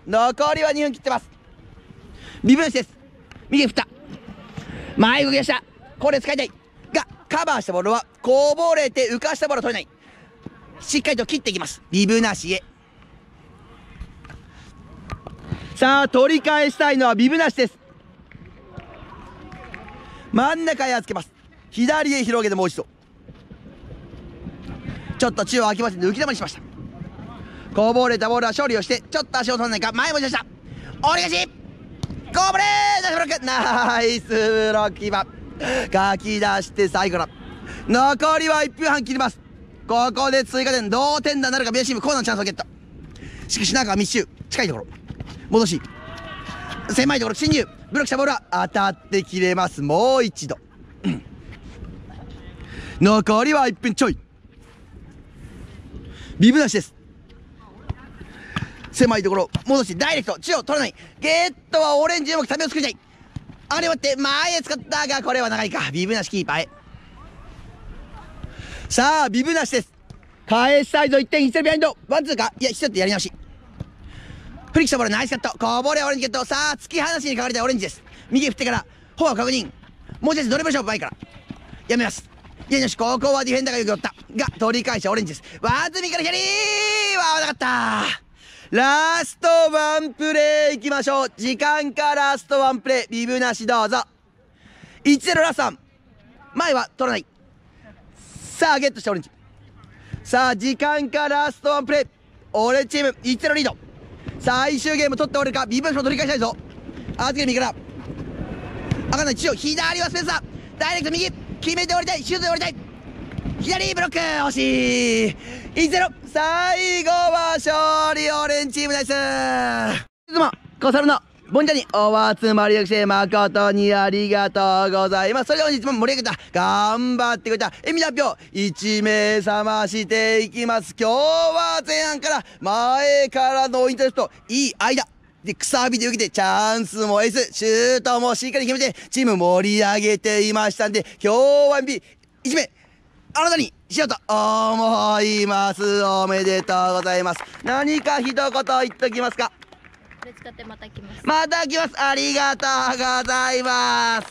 残りは2分切ってます。ビブなしです。右振った。前動き出した。これ使いたい。が、カバーしたボールは、こぼれて浮かしたボールは取れない。しっかりと切っていきます。ビブなしへ。さあ、取り返したいのはビブなしです。真ん中へ預けます。左へ広げてもう一度。ちょっと中央空きませんで浮き球にしました。こぼれたボールは処理をして、ちょっと足を取らないか、前も出した。お願いし!こぼれ!ナイスブロックナイスブロック今。書き出して最後だ残りは1分半切ります。ここで追加点同点打なるかベーシームコーナーのチャンスをゲット。しかし中は密集近いところ。戻し。狭いところ侵入。ブロックしたボールは当たって切れます。もう一度。残りは1分ちょい。ビブなしです。狭いところ戻しダイレクト中央取らない。ゲットはオレンジうまくためを作りたい。あれ待って前へ使ったがこれは長いか。ビブなしキーパーへ。さあビブなしです。返したいぞ1点1点ビハインド。ワンツーか。いや一つやり直し。フリクショボールナイスカット。こぼれオレンジゲット。さあ突き放しにかかれたいオレンジです。右振ってからフォア確認。もう一つドリブル勝負前から。やめます。よしここはディフェンダーがよく寄った。が取り返したオレンジです。ワズミから左は合わなかったラストワンプレーいきましょう時間かラストワンプレービブなしどうぞ1-0ラストワン前は取らないさあゲットしたオレンジさあ時間かラストワンプレー俺チーム1-0リード最終ゲーム取っておるかビブナシも取り返したいぞ預け右からあかんない中央左はスペースだダイレクト右決めておりたいシュートでおりたい左ブロック惜しい1-0最後は勝利オレンチームですいつもコサルのボンジャにお集まりをして誠にありがとうございます。それでは本日も盛り上げた、頑張ってくれた、エミ発表、1名様していきます。今日は前半から前からのインターネット、いい間。で、くさびで受けて、チャンスもエース、シュートもしっかり決めて、チーム盛り上げていましたんで、今日は MP、1名、あなたにしようと思います。おめでとうございます。何か一言言っときますか？これ使ってまた来ます。また来ます。ありがとうございます。